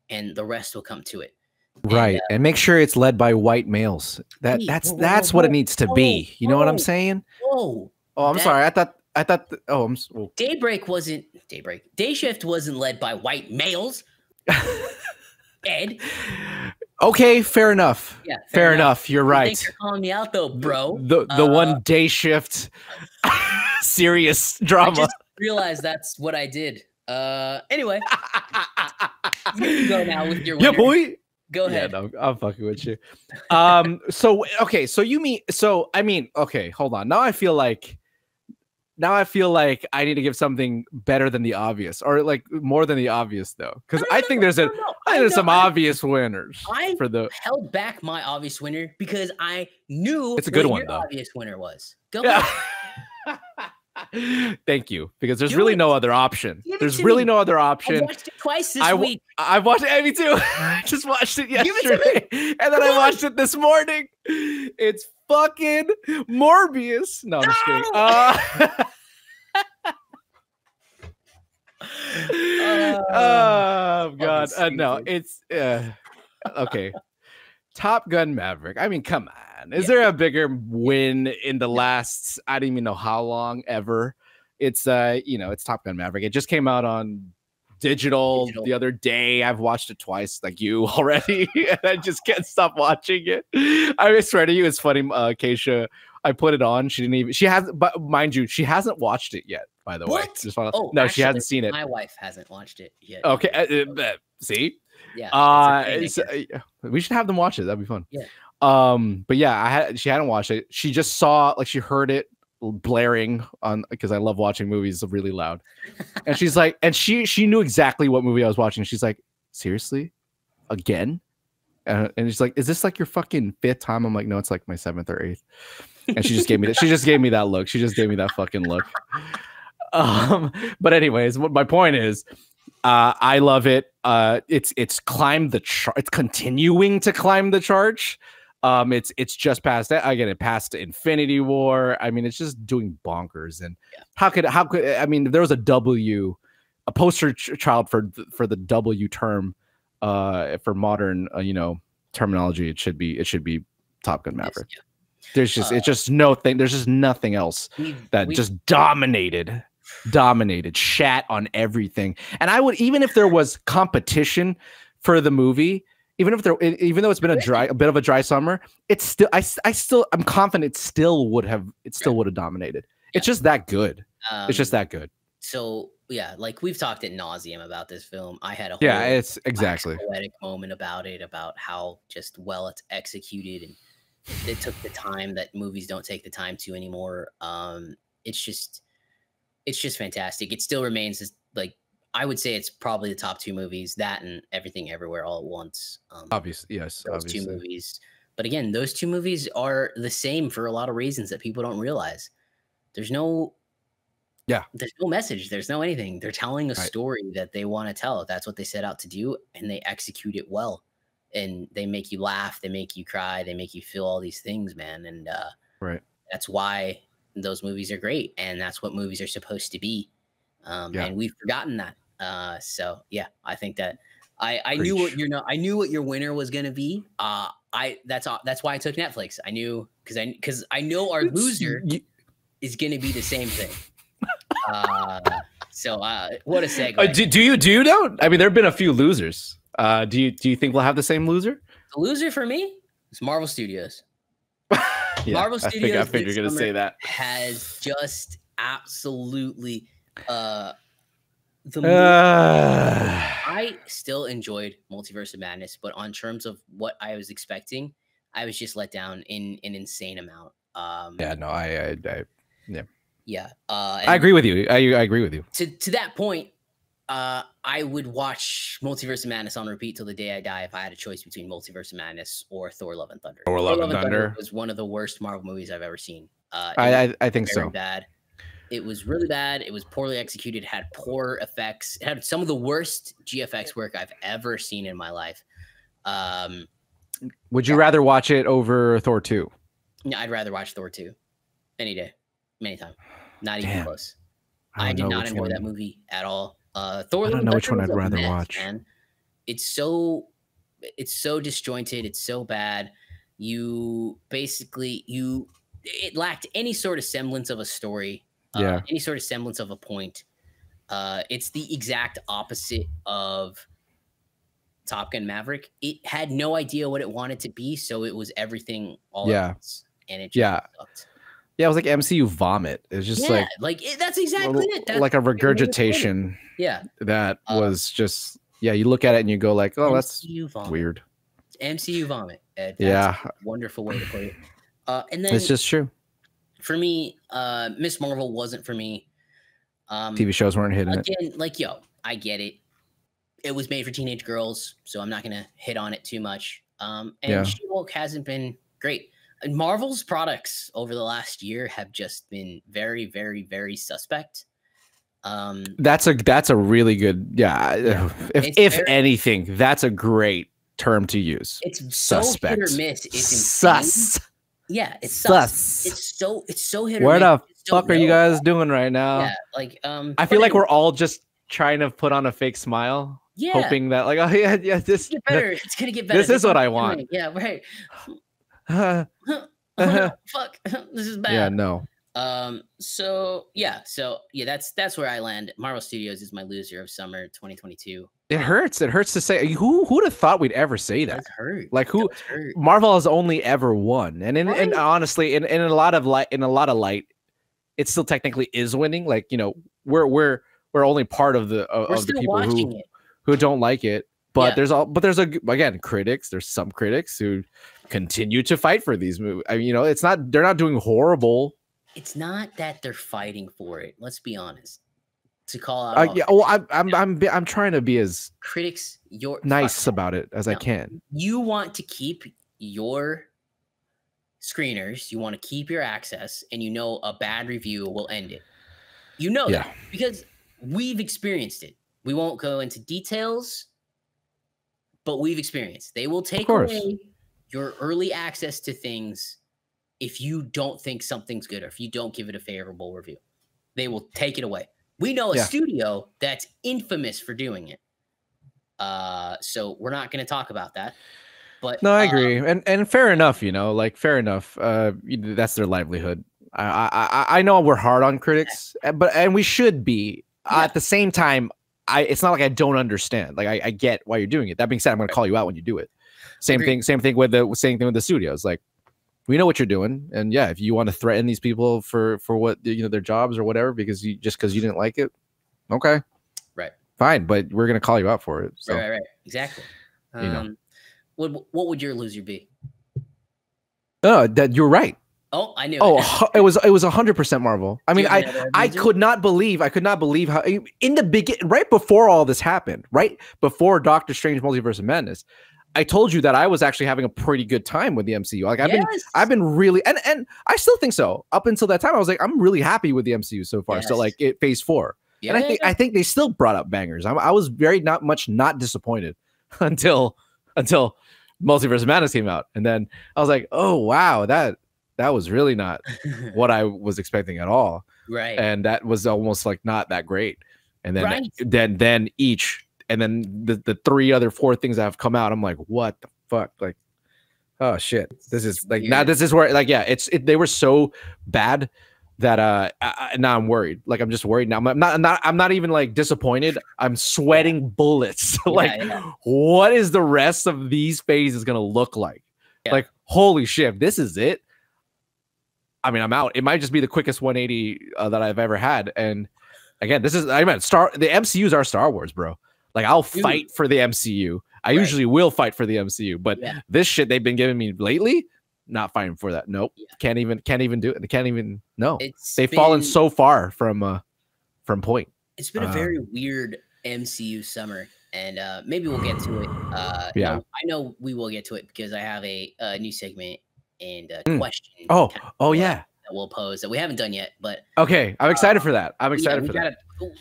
and the rest will come to it. And, right uh, and make sure it's led by white males that that's whoa, whoa, that's whoa, what it needs to whoa, be you know what i'm saying whoa, oh i'm That- sorry i thought i thought th- oh i'm well, Daybreak wasn't Daybreak. Day shift wasn't led by white males. Ed, okay fair enough yeah, fair, enough. you're You right Thanks for calling me out, though, bro. the the Uh, one day shift serious I drama just realized that's what I did. Uh, anyway, you go now with your yeah boy Go yeah ahead. no, i'm fucking with you um so okay so you mean so i mean okay hold on now i feel like now i feel like i need to give something better than the obvious or like more than the obvious though because No, i think there's a no, no. I think there's some I- obvious winners I for the held back my obvious winner because I knew It's a good what one, your though. obvious winner was. Go Yeah. Thank you, because there's Do really it. no other option. There's really me. no other option. I watched it twice this I w- week. I've watched it. Me too. I just watched it it yesterday, and then Come I on. watched it this morning. It's fucking Morbius. No, I'm just kidding. Uh, oh god, uh, no, it's uh, okay. Top Gun Maverick. I mean, come on. Is Yeah. there a bigger win in the last? I don't even know how long ever. It's uh, you know, it's Top Gun Maverick. It just came out on digital, Digital. the other day. I've watched it twice, like you already, and I just can't stop watching it. I swear to you, it's funny, uh, Keisha. I put it on. She didn't even. She hasn't. But mind you, she hasn't watched it yet. By the way, What? Just wanna- Oh, no, she hasn't seen it. My wife hasn't watched it yet. Okay, uh, uh, see, Yeah. uh, it's, uh, we should have them watch it. That'd be fun. Yeah. Um, but yeah, I had she hadn't watched it. She just saw like she heard it blaring on because I love watching movies really loud. And she's like, and she she knew exactly what movie I was watching. She's like, seriously, again? Uh, and she's like, is this like your fucking fifth time? I'm like, no, it's like my seventh or eighth. And she just gave me that. She just gave me that look. She just gave me that fucking look. Um, but anyways, what my point is, uh, I love it. Uh, it's it's climbed the chart. It's continuing to climb the charts. Um, it's it's just past that again. It passed Infinity War. I mean, it's just doing bonkers. And Yeah. how could how could I mean? if There was a W, a poster ch- child for for the W term. Uh, for modern, uh, you know, terminology, it should be it should be Top Gun Maverick. yeah. There's just Uh, it's just no thing. There's just nothing else that just dominated dominated shat on everything and i would even if there was competition for the movie even if there even though it's been a dry a bit of a dry summer it's still I, I still i'm confident it still would have it still would have dominated it's just that good it's just um, that good So yeah, like we've talked at nauseum about this film. I had a whole yeah it's exactly poetic moment about it, about how just well it's executed and it took the time that movies don't take the time to anymore. Um, it's just, it's just fantastic. It still remains as like I would say it's probably the top two movies. That and Everything Everywhere All at Once. Um, obviously yes those two movies. But again, those two movies are the same for a lot of reasons that people don't realize. There's no Yeah. There's no message. There's no anything. They're telling a Right. story that they want to tell. That's what they set out to do, and they execute it well. And they make you laugh, they make you cry, they make you feel all these things, man. And uh, right that's why those movies are great, and that's what movies are supposed to be. Um, Yeah. And we've forgotten that. Uh, so yeah, I think that I, I knew what your no, I knew what your winner was gonna be. Uh, I that's that's why I took Netflix. I knew because I because I know our It's- loser y- is gonna be the same thing. uh, so uh, what a segue. uh, do, do you do you know i mean there have been a few losers uh do you do you think we'll have the same loser the loser for me is Marvel Studios. yeah, Marvel I figured, I think you're gonna say that Has just absolutely uh the Uh, I still enjoyed Multiverse of Madness, but on terms of what I was expecting, I was just let down in an insane amount. Um, yeah no i i, I yeah. Uh, I agree with you. I, I agree with you. To to that point, uh, I would watch Multiverse of Madness on repeat till the day I die if I had a choice between Multiverse of Madness or Thor: Love and Thunder. Thor: Love and Thunder. was one of the worst Marvel movies I've ever seen. Uh, I I, I think very so. bad. It was really bad. It was poorly executed. Had poor effects. It had some of the worst GFX work I've ever seen in my life. Um, Would you rather watch it over Thor two? no, I'd rather watch Thor two any day, many time. Not even Damn. close. I I, did not enjoy that movie at all. Uh, Thor. I don't know which one I'd rather mess, watch. Man. It's so, it's so disjointed. It's so bad. You basically you, it lacked any sort of semblance of a story. Uh, Yeah. Any sort of semblance of a point. Uh, it's the exact opposite of Top Gun Maverick. It had no idea what it wanted to be, so it was everything all Yeah. at once, and it just Yeah. sucked. Yeah, it was like MCU vomit. It was just yeah, like like, it, that's exactly it. That's like a the way to put it. regurgitation Yeah, that Uh, was just yeah. You look at it and you go like, oh, that's MCU vomit. weird. MCU vomit. Uh, that's Yeah. a wonderful way to put it. Uh, and then It's just true. For me, uh, Miss Marvel wasn't for me. Um, TV shows weren't hitting it. like yo, I get it. It was made for teenage girls, so I'm not gonna hit on it too much. Um, and Yeah. She-Hulk hasn't been great. And Marvel's products over the last year have just been very, very, very suspect. Um, That's a that's a really good yeah. If if very- anything, that's a great term to use. it's so Suspect. hit or miss. It's insane. Sus. Yeah, it's sus. Sus. It's so it's so hit or Where miss. the You just don't fuck are you know. guys doing right now? Yeah, like um. I feel like anyway, we're all just trying to put on a fake smile, yeah. hoping that like oh yeah yeah this Get better. It's gonna get better. this is what I Keep want. doing it. Yeah, right. yeah Fuck, this is bad. Yeah no Um. So yeah. So yeah. That's that's where I land. Marvel Studios is my loser of summer 2022. it hurts it hurts to say who who'd have thought we'd ever say that. Like, who- hurt. Marvel has only ever won, and in, and honestly, in, in a lot of light, in a lot of light, it still technically is winning. Like you know, we're we're we're only part of the of, of the people who it. who don't like it. But Yeah. there's all but there's a again critics. There's some critics who continue to fight for these movies. I mean, you know, it's not they're not doing horrible. It's not that they're fighting for it. Let's be honest. To call out Uh, yeah, oh, I'm I'm I'm I'm trying to be as critics, your nice fuck, about it as I can. you want to keep your screeners, you want to keep your access, and you know a bad review will end it. You know Yeah. that because we've experienced it. We won't go into details, but we've experienced. They will take away your early access to things if you don't think something's good or if you don't give it a favorable review. They will take it away. We know a Yeah. studio that's infamous for doing it. Uh, so we're not going to talk about that. But No, I agree, and and fair enough. You know, like fair enough. Uh, that's their livelihood. I I I- I know we're hard on critics, uh, but and we should be. Uh, Yeah. At the same time, I it's not like I don't understand. Like I, I get why you're doing it. That being said, I'm going to call you out when you do it. Same Agreed. thing. Same thing with the same thing with the studios. Like we know what you're doing, and yeah, if you want to threaten these people for for what you know their jobs or whatever because you just because you didn't like it, okay, Right. fine. But we're going to call you out for it. So Right, right, right. Exactly. You know. Um, what what would your loser be? no, that you're right. Oh, I knew. Oh, it. it was it was hundred percent Marvel. I mean, I I could not believe I could not believe how in the begin right before all this happened, right before Doctor Strange Multiverse of Madness, I told you that I was actually having a pretty good time with the MCU. Like I've been I've been really and and I still think so. Up until that time, I was like I'm really happy with the MCU so far. So like it phase four, yeah, and I think I think they still brought up bangers. I, I was very not much not disappointed until until Multiverse Madness came out, and then I was like, oh wow that that was really not what I was expecting at all right. and that was almost like not that great. And then Right. then then each and then the the three other four things that have come out, I'm like, what the fuck? Like, oh shit, this is like now this is where like yeah, it's it, they were so bad that uh I, now I'm worried. Like I'm just worried now. I'm not I'm not I'm not even like disappointed. I'm sweating bullets. like Yeah, yeah. what is the rest of these phases gonna look like? Yeah. Like holy shit, this is it. I mean, I'm out. It might just be the quickest 180 uh, that I've ever had. And again, this is I mean, Star the MCU's are Star Wars, bro. Like I'll Dude. fight for the MCU. I Right. usually will fight for the MCU, but Yeah. this shit they've been giving me lately, not fighting for that. Nope, Yeah. can't even can't even do it. They can't even no. It's They've fallen so far from uh from point. It's been a um, very weird MCU summer, and uh, maybe we'll get to it. Uh, Yeah. no, I know we will get to it because I have a, uh new segment and a Mm. question. Oh, kind of oh that yeah. we'll pose that we haven't done yet, but Okay, I'm excited for that. I'm excited we for that. gotta-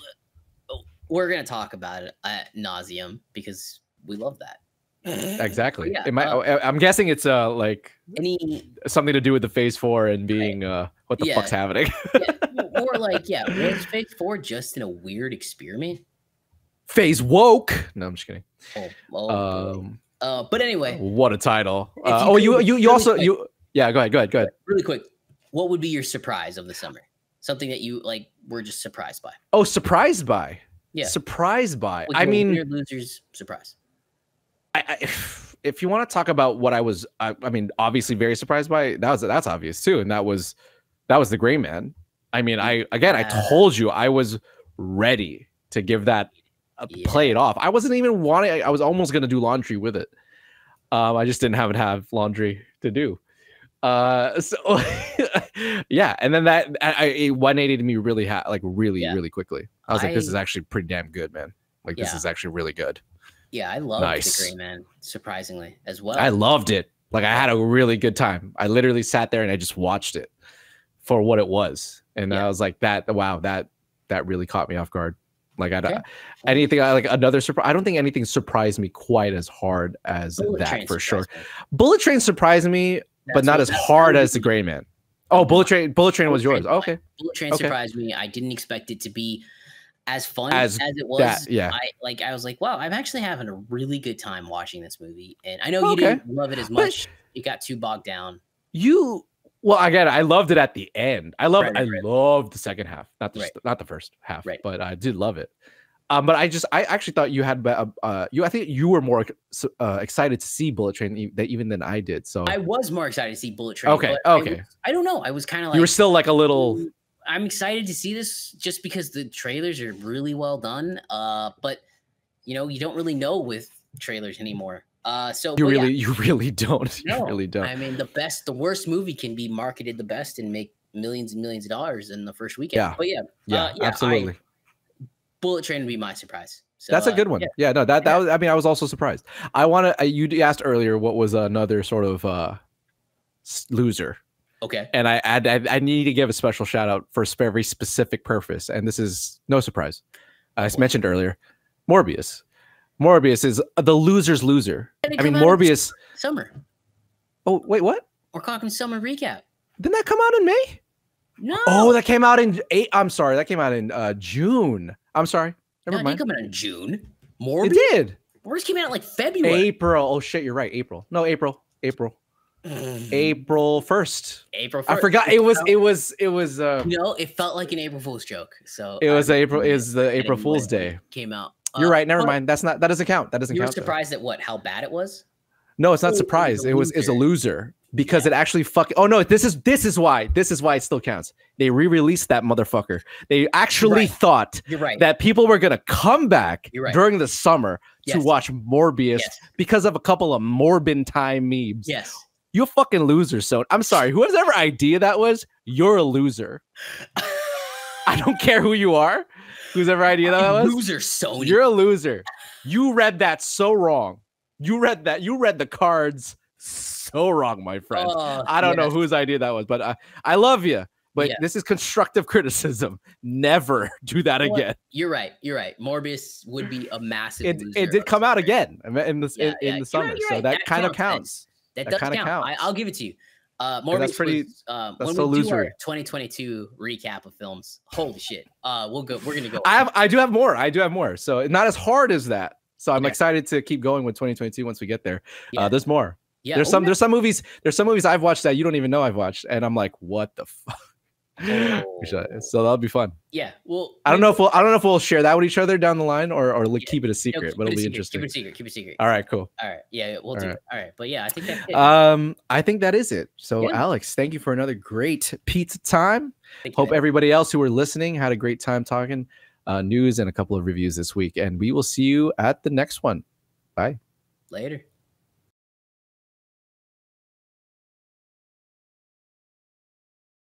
We're gonna talk about it at nauseum because we love that. Exactly. yeah, It might, I- I'm guessing it's uh like Any something to do with the phase four and being uh what the Yeah. fuck's happening. yeah, more like yeah, was Phase Four just in a weird experiment? phase woke. No, I'm just kidding. Oh, oh boy. Um, uh, but anyway, what a title. Uh, you oh, you you you really also quick- you yeah. Go ahead. Go ahead. Go ahead. really quick, what would be your surprise of the summer? Something that you like were just surprised by. Oh, surprised by. Yeah. Surprised by. Like I mean, weird losers surprise. I, I, if you want to talk about what I was, I, I mean, obviously very surprised by. That was that's obvious too, and that was that was the Gray Man. I mean, I again, I told you I was ready to give that uh, Yeah. play it off. I wasn't even wanting. I, I was almost gonna do laundry with it. Um, I just didn't have it have laundry to do. Uh, so yeah, and then that I, I it 180 to me really ha- like really Yeah. really quickly. I was like, this is actually pretty damn good, man. Like this is actually really good. Yeah, I love Nice. the Gray Man, surprisingly as well. I loved it. Like I had a really good time. I literally sat there and I just watched it for what it was, and Yeah. I was like, "That wow, that that really caught me off guard." Like I don't Okay. anything I like another surprise. I don't think anything surprised me quite as hard as Bullet that for sure. me. Bullet Train surprised me, but not as hard as the Gray Man. Oh, Bullet Train. Bullet Train was yours. Train, Okay, Bullet Train Okay. surprised me. I didn't expect it to be as fun As as, it was. that, yeah. I like. I was like, wow, I'm actually having a really good time watching this movie, and I know you Okay. didn't love it as But- much. it got too bogged down. you. Well, I get it. I loved it at the end. I love. Right, I right. loved the second half, not the Right. not the first half, Right. but I did love it. Um, but I just I actually thought you had uh, uh you I think you were more uh, excited to see Bullet Train that even than I did. So I was more excited to see Bullet Train. Okay, but I okay. was- I, don't know. I was kind of like you were still like a little. "Mm, I'm excited to see this just because the trailers are really well done. Uh, but you know, you don't really know with trailers anymore. Uh, so You but yeah, really, you really don't. You no, really don't. I mean, the best, the worst movie can be marketed the best and make millions and millions of dollars in the first weekend. Yeah. But yeah, yeah, uh, yeah, I- absolutely. Bullet Train would be my surprise. So, That's a uh, good one. yeah. Yeah, no, that that was. I mean, I was also surprised. I want to. You asked earlier what was another sort of uh loser, Okay. and I, I I need to give a special shout out for a very specific purpose, and this is no surprise. I mentioned earlier, Morbius. Morbius is the loser's loser. I mean, come out in Morbius. Summer. Oh wait, what? We're talking summer recap. Didn't that come out in May? No. Oh, that came out in eight. I'm sorry, that came out in uh June. I'm sorry. no, Never it mind. didn't come out in June. It Morbius. did. Morbius came out in like February. April. Oh shit, you're right. April. No, April. April. April first. April. I forgot it was it was it was uh know, it felt like an April Fool's joke. So it was I April is the April Fool's Day. Came out. You're Uh, right. Never mind. That's not that doesn't count. That doesn't You were count. though. surprised at what? How bad it was? No, it's Oh, it not was surprise. a It was it's a loser. Because Yeah. it actually fuck. Oh no, this is this is why this is why it still counts. They re-released that motherfucker. They actually Right. thought You're right. that people were gonna come back right. during the summer to watch Morbius yes. because of a couple of Morbin time memes. Yes. You a fucking loser, so I'm sorry. Whoever idea that was, you're a loser. I don't care who you are. Whose ever idea that was, Loser Sony. you're a loser. You read that so wrong. You read that. You read the cards so wrong, my friend. Oh, I don't know whose idea that was, but I, I love you. But Yeah. this is constructive criticism. Never do that what? again. You're right. You're right. Morbius would be a massive. It, loser it did come out again in the, Yeah, in, yeah, in the summer, right, so that, That kind of counts counts. That, That does kinda count. I, I'll give it to you. Uh, Yeah, that's Morbius pretty- was, uh, that's when so we do our 2022 recap of films. Holy shit. Uh, we'll go. We're gonna go. I have I do have more. I do have more. So not as hard as that. So I'm Okay. excited to keep going with 2022 once we get there. Uh, there's more. Yeah. there's oh, some yeah. there's some movies there's some movies I've watched that you don't even know I've watched, and I'm like, what the fuck? Oh. so that'll be fun. Yeah. Well, I don't know if we'll I don't know if we'll share that with each other down the line or or Yeah. keep it a no, secret, keep but it it'll be secret, interesting. Keep it secret. Keep it secret. All right, cool. All right. Yeah. We'll All do right. it. All right. But yeah, I think that's it. Um, I think that is it. So Yeah. Alex, thank you for another great pizza time. Thank Hope man. everybody else who were listening had a great time talking uh, news and a couple of reviews this week, and we will see you at the next one. Bye. Later.